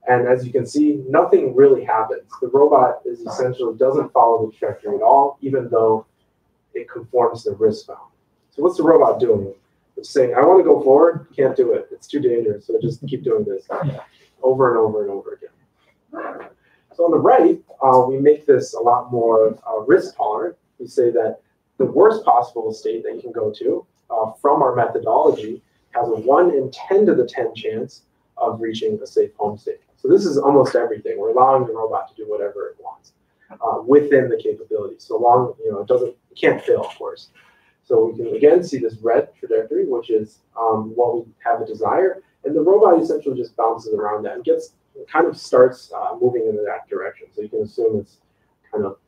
And as you can see, nothing really happens. The robot is essentially doesn't follow the trajectory at all, even though it conforms to the risk bound. So what's the robot doing? It's saying, I want to go forward, can't do it. It's too dangerous. So just keep doing this over and over and over again. So on the right, uh, we make this a lot more uh, risk tolerant. We say that the worst possible state that you can go to uh, from our methodology has a 1 in 10 to the 10 chance of reaching a safe home state. So this is almost everything. We're allowing the robot to do whatever it wants uh, within the capability. So long, you know, it doesn't, it can't fail, of course. So we can again see this red trajectory, which is um, what we have a desire, and the robot essentially just bounces around that and gets kind of starts uh, moving in that direction. So you can assume it's kind of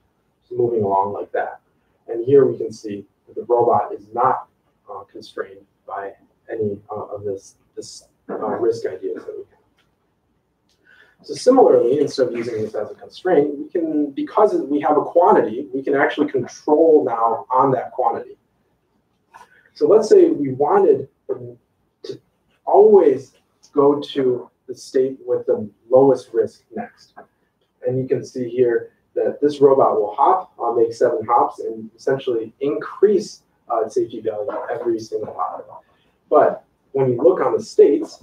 moving along like that. And here we can see that the robot is not uh, constrained by any uh, of this, this uh, risk ideas that we have. So similarly, instead of using this as a constraint, we can, because we have a quantity, we can actually control now on that quantity. So let's say we wanted to always go to the state with the lowest risk next. And you can see here that this robot will hop, uh, make seven hops, and essentially increase uh, safety value every single hop. But when you look on the states,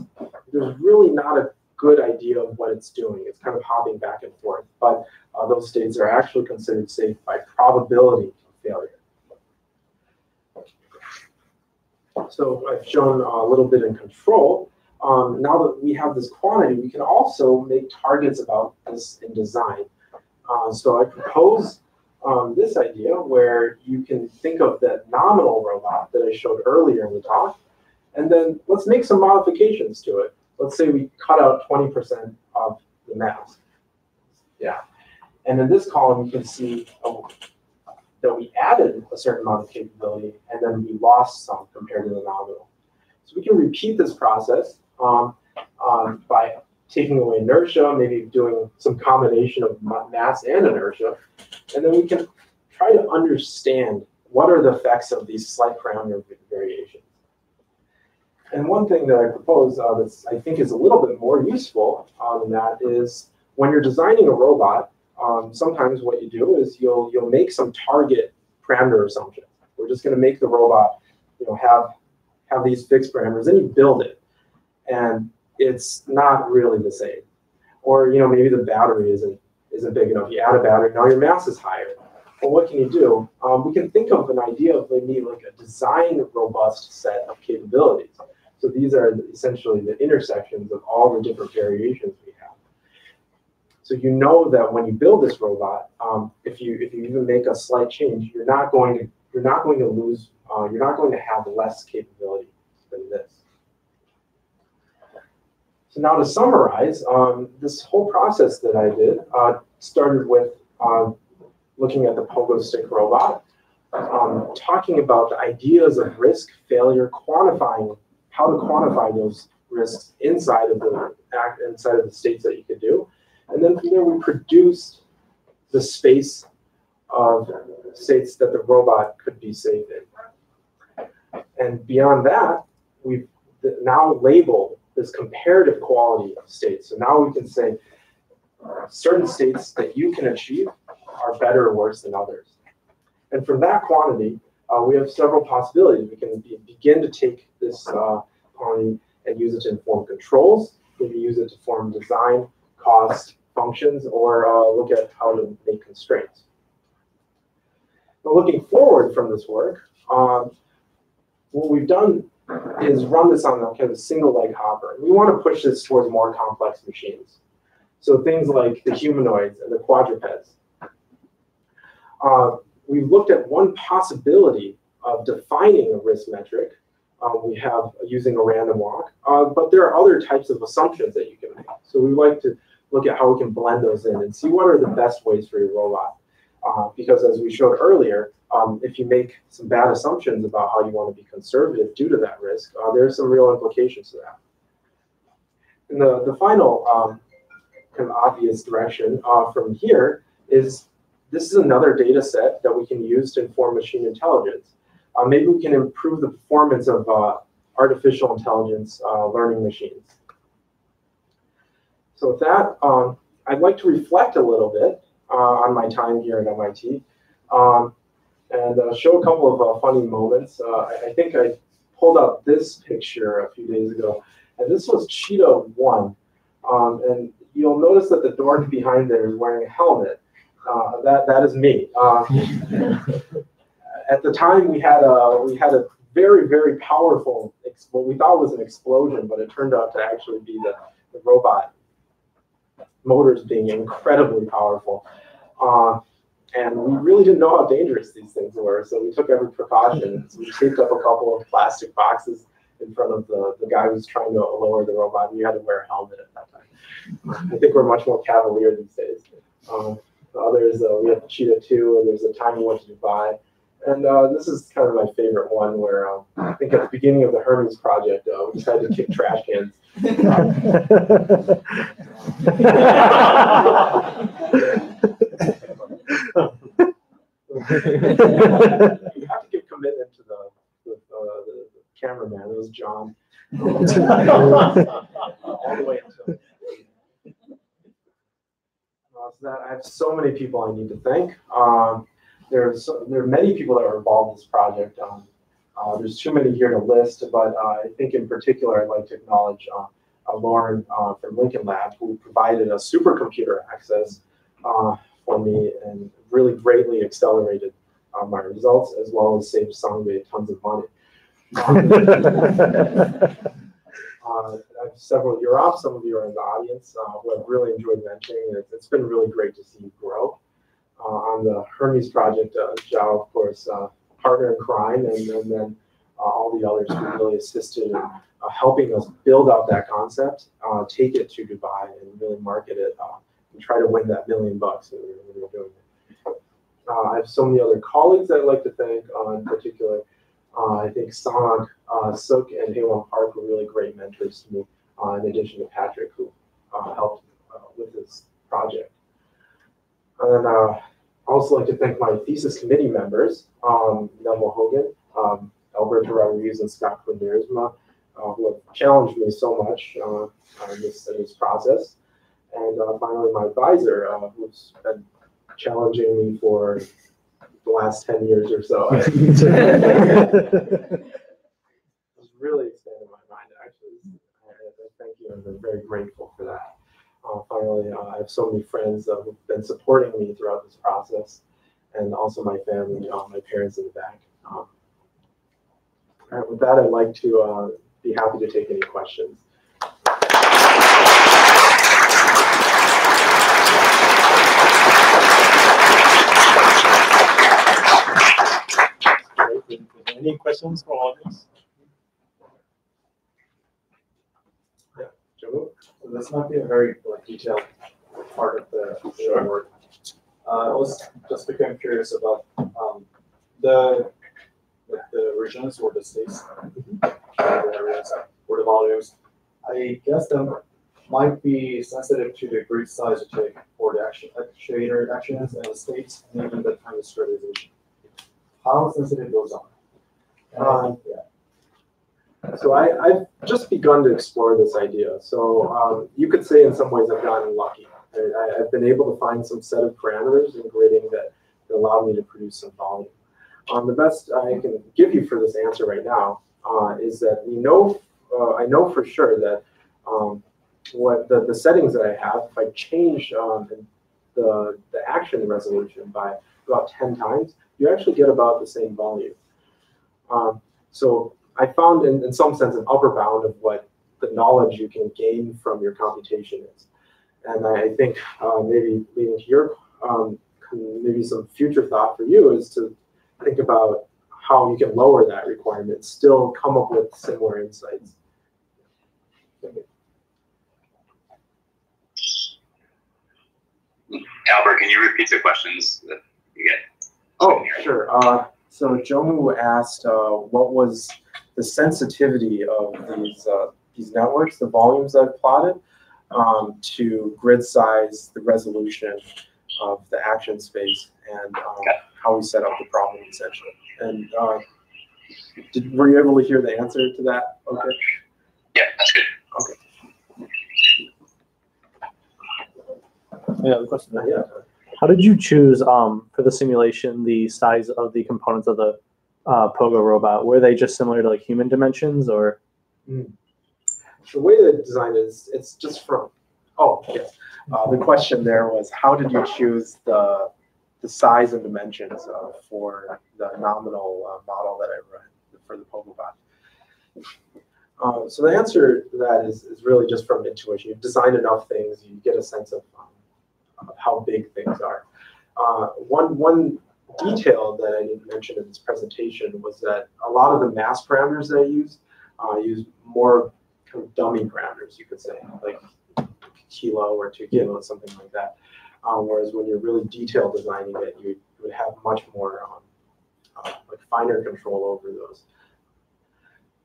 there's really not a good idea of what it's doing. It's kind of hopping back and forth. But uh, those states are actually considered safe by probability of failure. So I've shown a little bit in control. Um, now that we have this quantity, we can also make targets about this in design. Uh, so I propose um, this idea where you can think of that nominal robot that I showed earlier in the talk, and then let's make some modifications to it. Let's say we cut out 20% of the mass. Yeah. And in this column, you can see that we added a certain amount of capability, and then we lost some compared to the nominal. So we can repeat this process um, um, by taking away inertia, maybe doing some combination of mass and inertia. And then we can try to understand what are the effects of these slight parameter variations. And one thing that I propose uh, that's I think is a little bit more useful than that is when you're designing a robot, um, sometimes what you do is you'll you'll make some target parameter assumptions. We're just going to make the robot, you know, have have these fixed parameters, then you build it, and it's not really the same. Or you know, maybe the battery isn't isn't big enough. You add a battery, now your mass is higher. Well, what can you do? Um, we can think of an idea of maybe like a design robust set of capabilities. So these are essentially the intersections of all the different variations we have. So you know that when you build this robot, um, if you if you even make a slight change, you're not going to you're not going to lose uh, you're not going to have less capability than this. So now to summarize, um, this whole process that I did uh, started with uh, looking at the pogo stick robot, um, talking about the ideas of risk, failure, quantifying how to quantify those risks inside of the act, inside of the states that you could do, and then from there we produced the space of states that the robot could be safe in. And beyond that, we've now labeled this comparative quality of states. So now we can say certain states that you can achieve are better or worse than others. And from that quantity, uh, we have several possibilities. We can be, begin to take this uh, and use it to inform controls, maybe use it to form design, cost, functions, or uh, look at how to make constraints. Now, looking forward from this work, um, what we've done is run this on kind of a single leg hopper. We want to push this towards more complex machines. So things like the humanoids and the quadrupeds. Uh, we've looked at one possibility of defining a risk metric. Um, we have using a random walk, uh, but there are other types of assumptions that you can make. So we like to look at how we can blend those in and see what are the best ways for your robot. Uh, because as we showed earlier, um, if you make some bad assumptions about how you want to be conservative due to that risk, uh, there are some real implications to that. And the, the final um, kind of obvious direction uh, from here is this is another data set that we can use to inform machine intelligence. Uh, maybe we can improve the performance of uh, artificial intelligence uh, learning machines. So with that, um, I'd like to reflect a little bit uh, on my time here at MIT um, and uh, show a couple of uh, funny moments. I, I, think I pulled up this picture a few days ago, and this was Cheetah 1. Um, and you'll notice that the dork behind there is wearing a helmet. Uh, that that is me. Uh, at the time, we had a we had a very very powerful what we thought was an explosion, but it turned out to actually be the, the robot motors being incredibly powerful. Uh, and we really didn't know how dangerous these things were, so we took every precaution. So we taped up a couple of plastic boxes in front of the, the guy who was trying to lower the robot, you had to wear a helmet at that time. I think we're much more cavalier these days. Um, others, uh, we have Cheetah 2, and there's a time we went to Dubai. And uh, this is kind of my favorite one where um, I think at the beginning of the Hermes project, uh, we decided to kick trash cans. you have to give commitment to the, the, uh, the cameraman. It was John. All the way until. Uh, so that I have so many people I need to thank. Um, there's there are many people that are involved in this project. Um, uh, there's too many here to list, but uh, I think in particular I'd like to acknowledge uh, uh Lauren uh, from Lincoln Lab, who provided a supercomputer access uh, for me and really greatly accelerated my results, as well as saved Sangbae tons of money. Uh, I have several of you're off. Some of you are in the audience uh, who have really enjoyed mentoring. It's, it's been really great to see you grow. Uh, on the Hermes project, uh, João, of course, uh, partner in crime, and, and then uh, all the others who really assisted in uh, helping us build out that concept, take it to Dubai, and really market it, and try to win that million bucks that we were doing it. I have so many other colleagues I'd like to thank, in particular. I think Sangok, Seok, and Hae-Won Park were really great mentors to me, in addition to Patrick, who helped with this project. And uh, also like to thank my thesis committee members, um, Neville Hogan, um, Alberto Rodriguez, and Scott Kuindersma, uh, who have challenged me so much uh, in this, in this process. And uh, finally, my advisor, uh, who's been challenging me for the last 10 years or so. It was really expanded my mind, actually. I, I thank you, and I'm very grateful for that. Uh, finally, uh, I have so many friends uh, who've been supporting me throughout this process, and also my family, uh, my parents in the back. Um, all right, with that, I'd like to uh, be happy to take any questions. Any questions from audience? Joe? So This might be a very like, detailed part of the Sure. work. Uh, I was just became curious about, um, the, the regions or the states, the areas, or the volumes. I guess them might be sensitive to the grid size you take for the action, actuator actions and the states, and even the time of discretization. How sensitive those are? Um. So I, I've just begun to explore this idea. So um, you could say in some ways I've gotten lucky. I, I've been able to find some set of parameters in grading that, that allow me to produce some volume. Um, the best I can give you for this answer right now uh, is that we know, uh, I know for sure that um, what the, the settings that I have, if I change um, the, the action resolution by about 10 times, you actually get about the same volume. Um, so I found in, in some sense an upper bound of what the knowledge you can gain from your computation is. And I, I think uh, maybe leading to your, um, maybe some future thought for you is to think about how you can lower that requirement, still come up with similar insights. Albert, can you repeat the questions that you get? Oh, sure. Uh, so Jomu asked, uh, what was the sensitivity of these uh, these networks, the volumes I've plotted, um, to grid size, the resolution of the action space, and um, how we set up the problem essentially. And uh, did, were you able to hear the answer to that? Okay. Yeah, that's good. Okay. Yeah, the question. Yeah. How did you choose um, for the simulation the size of the components of the uh, Pogo robot? Were they just similar to like human dimensions, or The way the design is, it's just from. Oh yes. Uh, the question there was, how did you choose the the size and dimensions uh, for the nominal uh, model that I run for the Pogobot? Uh, so the answer to that is, is really just from intuition. You design enough things, you get a sense of, um, of how big things are. Uh, one one detail that I didn't mention in this presentation was that a lot of the mass parameters that I used uh, use more kind of dummy parameters, you could say, like kilo or two kilo, something like that. Um, whereas when you're really detail designing it, you would have much more um, uh, like finer control over those.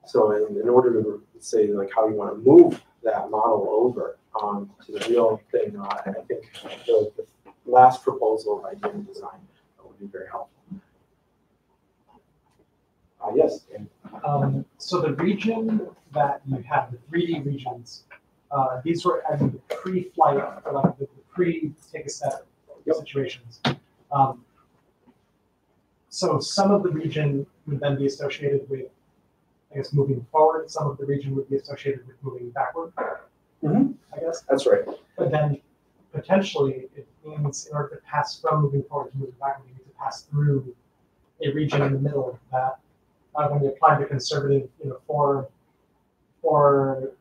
So in, in order to say like how you want to move that model over um, to the real thing, uh, I think the, the last proposal of did in design would be very helpful. Uh, yes, and Um, so the region that you have, the three D regions, uh, these were I mean, the pre-flight, like the, pre-take a step situations. Um, so some of the region would then be associated with, I guess, moving forward. Some of the region would be associated with moving backward. Mhm. I guess. that's right. But then potentially it means in order to pass from moving forward to moving backward, you need to pass through a region in the middle that uh, when you apply the conservative, you know, four, four,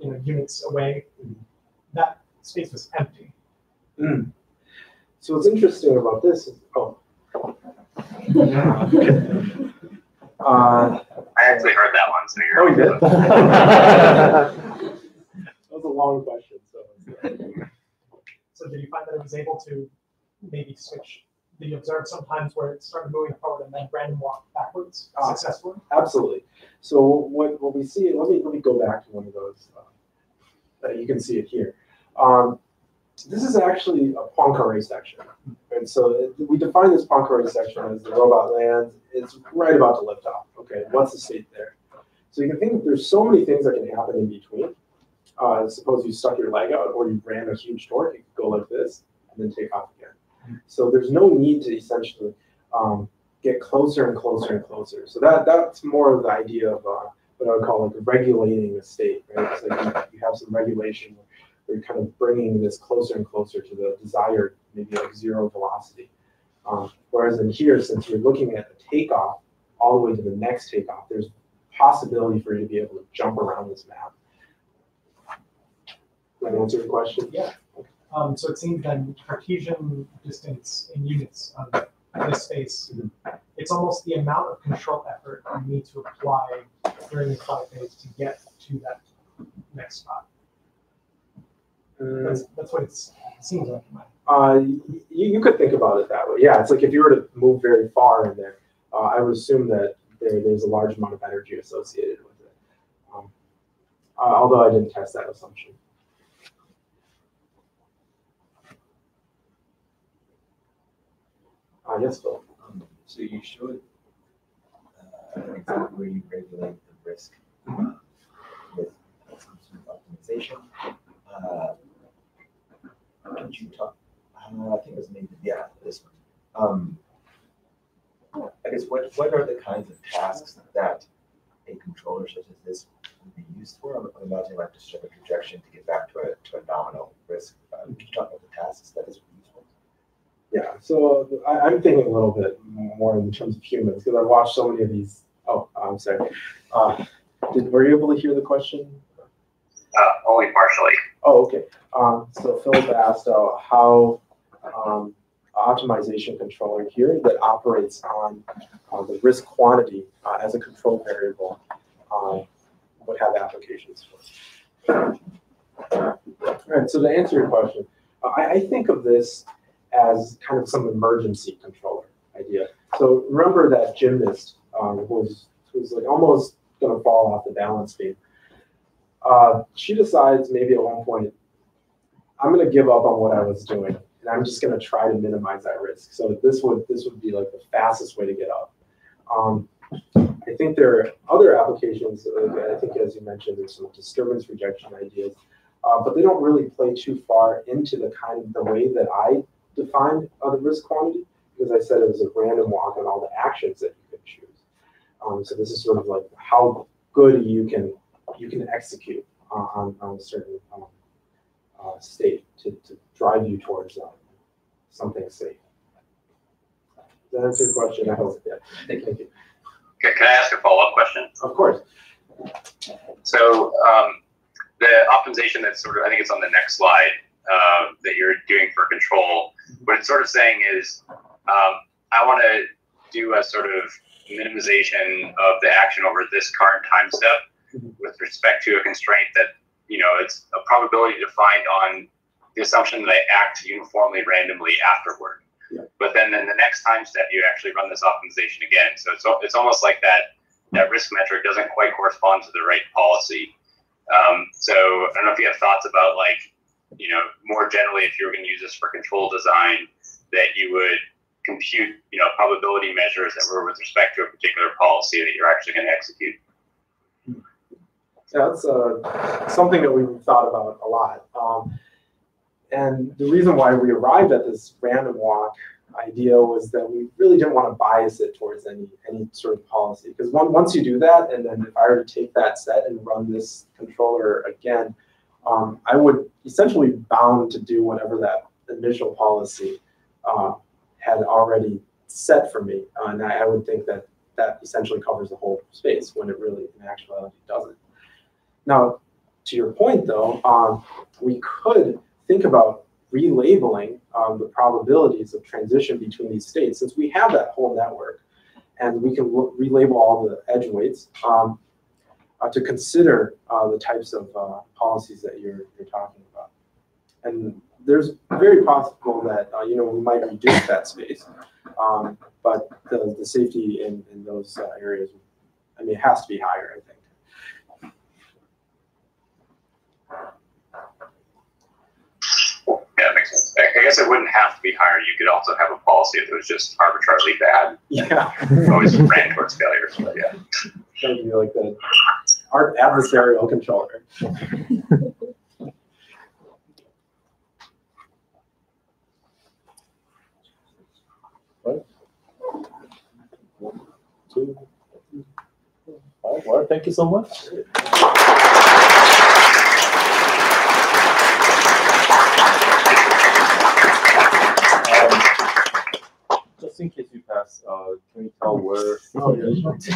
you know, units away, that space was empty. Mm. So what's interesting about this is, oh. Uh, I actually heard that one, so you're. Oh, you did? Was a long question, so. So did you find that it was able to maybe switch? Did you observe sometimes where it started moving forward and then random walk backwards Ah. successfully? Absolutely. So what, what we see, let me, let me go back to one of those. Uh, uh, you can see it here. Um, this is actually a Poincaré section. And so it, we define this Poincaré section as the robot lands, it's right about to lift off. Okay, what's the state there? So you can think that there's so many things that can happen in between. Uh, suppose you stuck your leg out or you ran a huge torque, you could go like this and then take off again. So there's no need to essentially um, get closer and closer and closer. So that that's more of the idea of uh, what I would call like regulating the state, right? So you, you have some regulation where you're kind of bringing this closer and closer to the desired maybe like zero velocity. Um, whereas in here, since you're looking at a takeoff all the way to the next takeoff, there's possibility for you to be able to jump around this map. That answer your question? Yeah. Um, so it seems then Cartesian distance in units of this space, it's almost the amount of control effort you need to apply during the flight phase to get to that next spot. That's, that's what it's, it seems like. Uh, you, you could think about it that way. Yeah, it's like if you were to move very far in there, uh, I would assume that there, there's a large amount of energy associated with it. Um, uh, although I didn't test that assumption. Yes, Phil. Um, So you showed uh, example where you regulate the risk uh, with some sort of optimization. Uh, Could you talk, uh, I think it was maybe, yeah, this one. Um, I guess what, what are the kinds of tasks that a controller such as this would be used for? I'm I'm imagining like disturbance rejection to get back to a, to a nominal risk. Uh, Could you talk about the tasks that is? Yeah, so I, I'm thinking a little bit more in terms of humans because I've watched so many of these. Oh, I'm sorry. Uh, did were you able to hear the question? Uh, only partially. Oh, okay. Um, so Phil asked uh, how um, optimization controller here that operates on uh, the risk quantity uh, as a control variable uh, would have applications for. All right. So to answer your question, uh, I, I think of this as kind of some emergency controller idea. So remember that gymnast um, who's who's like almost going to fall off the balance beam. Uh, she decides maybe at one point, I'm going to give up on what I was doing, and I'm just going to try to minimize that risk. So this would this would be like the fastest way to get up. Um, I think there are other applications. Uh, I think, as you mentioned, there's some disturbance rejection ideas, uh, but they don't really play too far into the kind of the way that I defined uh, the risk quantity because I said it was a random walk on all the actions that you could choose. Um, so this is sort of like how good you can you can execute uh, on, on a certain um, uh, state to, to drive you towards uh, something safe. Does that answer your question? I hope. Yeah. Thank you. Can, can I ask a follow-up question? Of course. So um, the optimization that's sort of, I think it's on the next slide uh, that you're doing for control. What it's sort of saying is, um, I want to do a sort of minimization of the action over this current time step with respect to a constraint that you know it's a probability defined on the assumption that I act uniformly randomly afterward. But then in the next time step, you actually run this optimization again. So it's, it's almost like that that risk metric doesn't quite correspond to the right policy. Um, so I don't know if you have thoughts about like, you know, more generally, if you were going to use this for control design, that you would compute, you know, probability measures that were with respect to a particular policy that you're actually going to execute. Yeah, that's uh, something that we've thought about a lot. Um, and the reason why we arrived at this random walk idea was that we really didn't want to bias it towards any any sort of policy. Because one, once you do that, and then if I were to take that set and run this controller again, um, I would essentially bound to do whatever that initial policy uh, had already set for me. Uh, and I, I would think that that essentially covers the whole space when it really, in actuality, doesn't. Now, to your point though, um, we could think about relabeling um, the probabilities of transition between these states since we have that whole network and we can relabel all the edge weights um, to consider uh, the types of uh, policies that you're, you're talking about. And there's very possible that, uh, you know, we might reduce that space. Um, but the, the safety in, in those uh, areas, I mean, it has to be higher, I think. Yeah, that makes sense. I guess it wouldn't have to be higher. You could also have a policy that was just arbitrarily bad. Yeah. Always ran towards failures, but yeah. That would be like the art adversarial controller. Two. All right, well, thank you so much. Um, Just in case you pass, uh, can you tell where? Level twenty.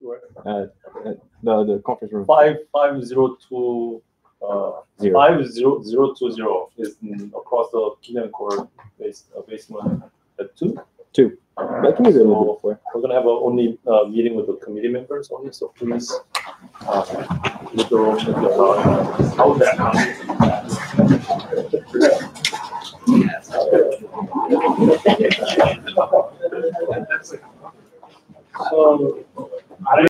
Where? Uh, uh, the, the conference room. Five, five zero two, uh, Zero. five zero zero two zero is across the Killian Court base, uh, basement at two. Two. That can be a little bit before. we're gonna have a only, uh, meeting with the committee members only, so please, uh, leave the room if you're allowed. How that? So I don't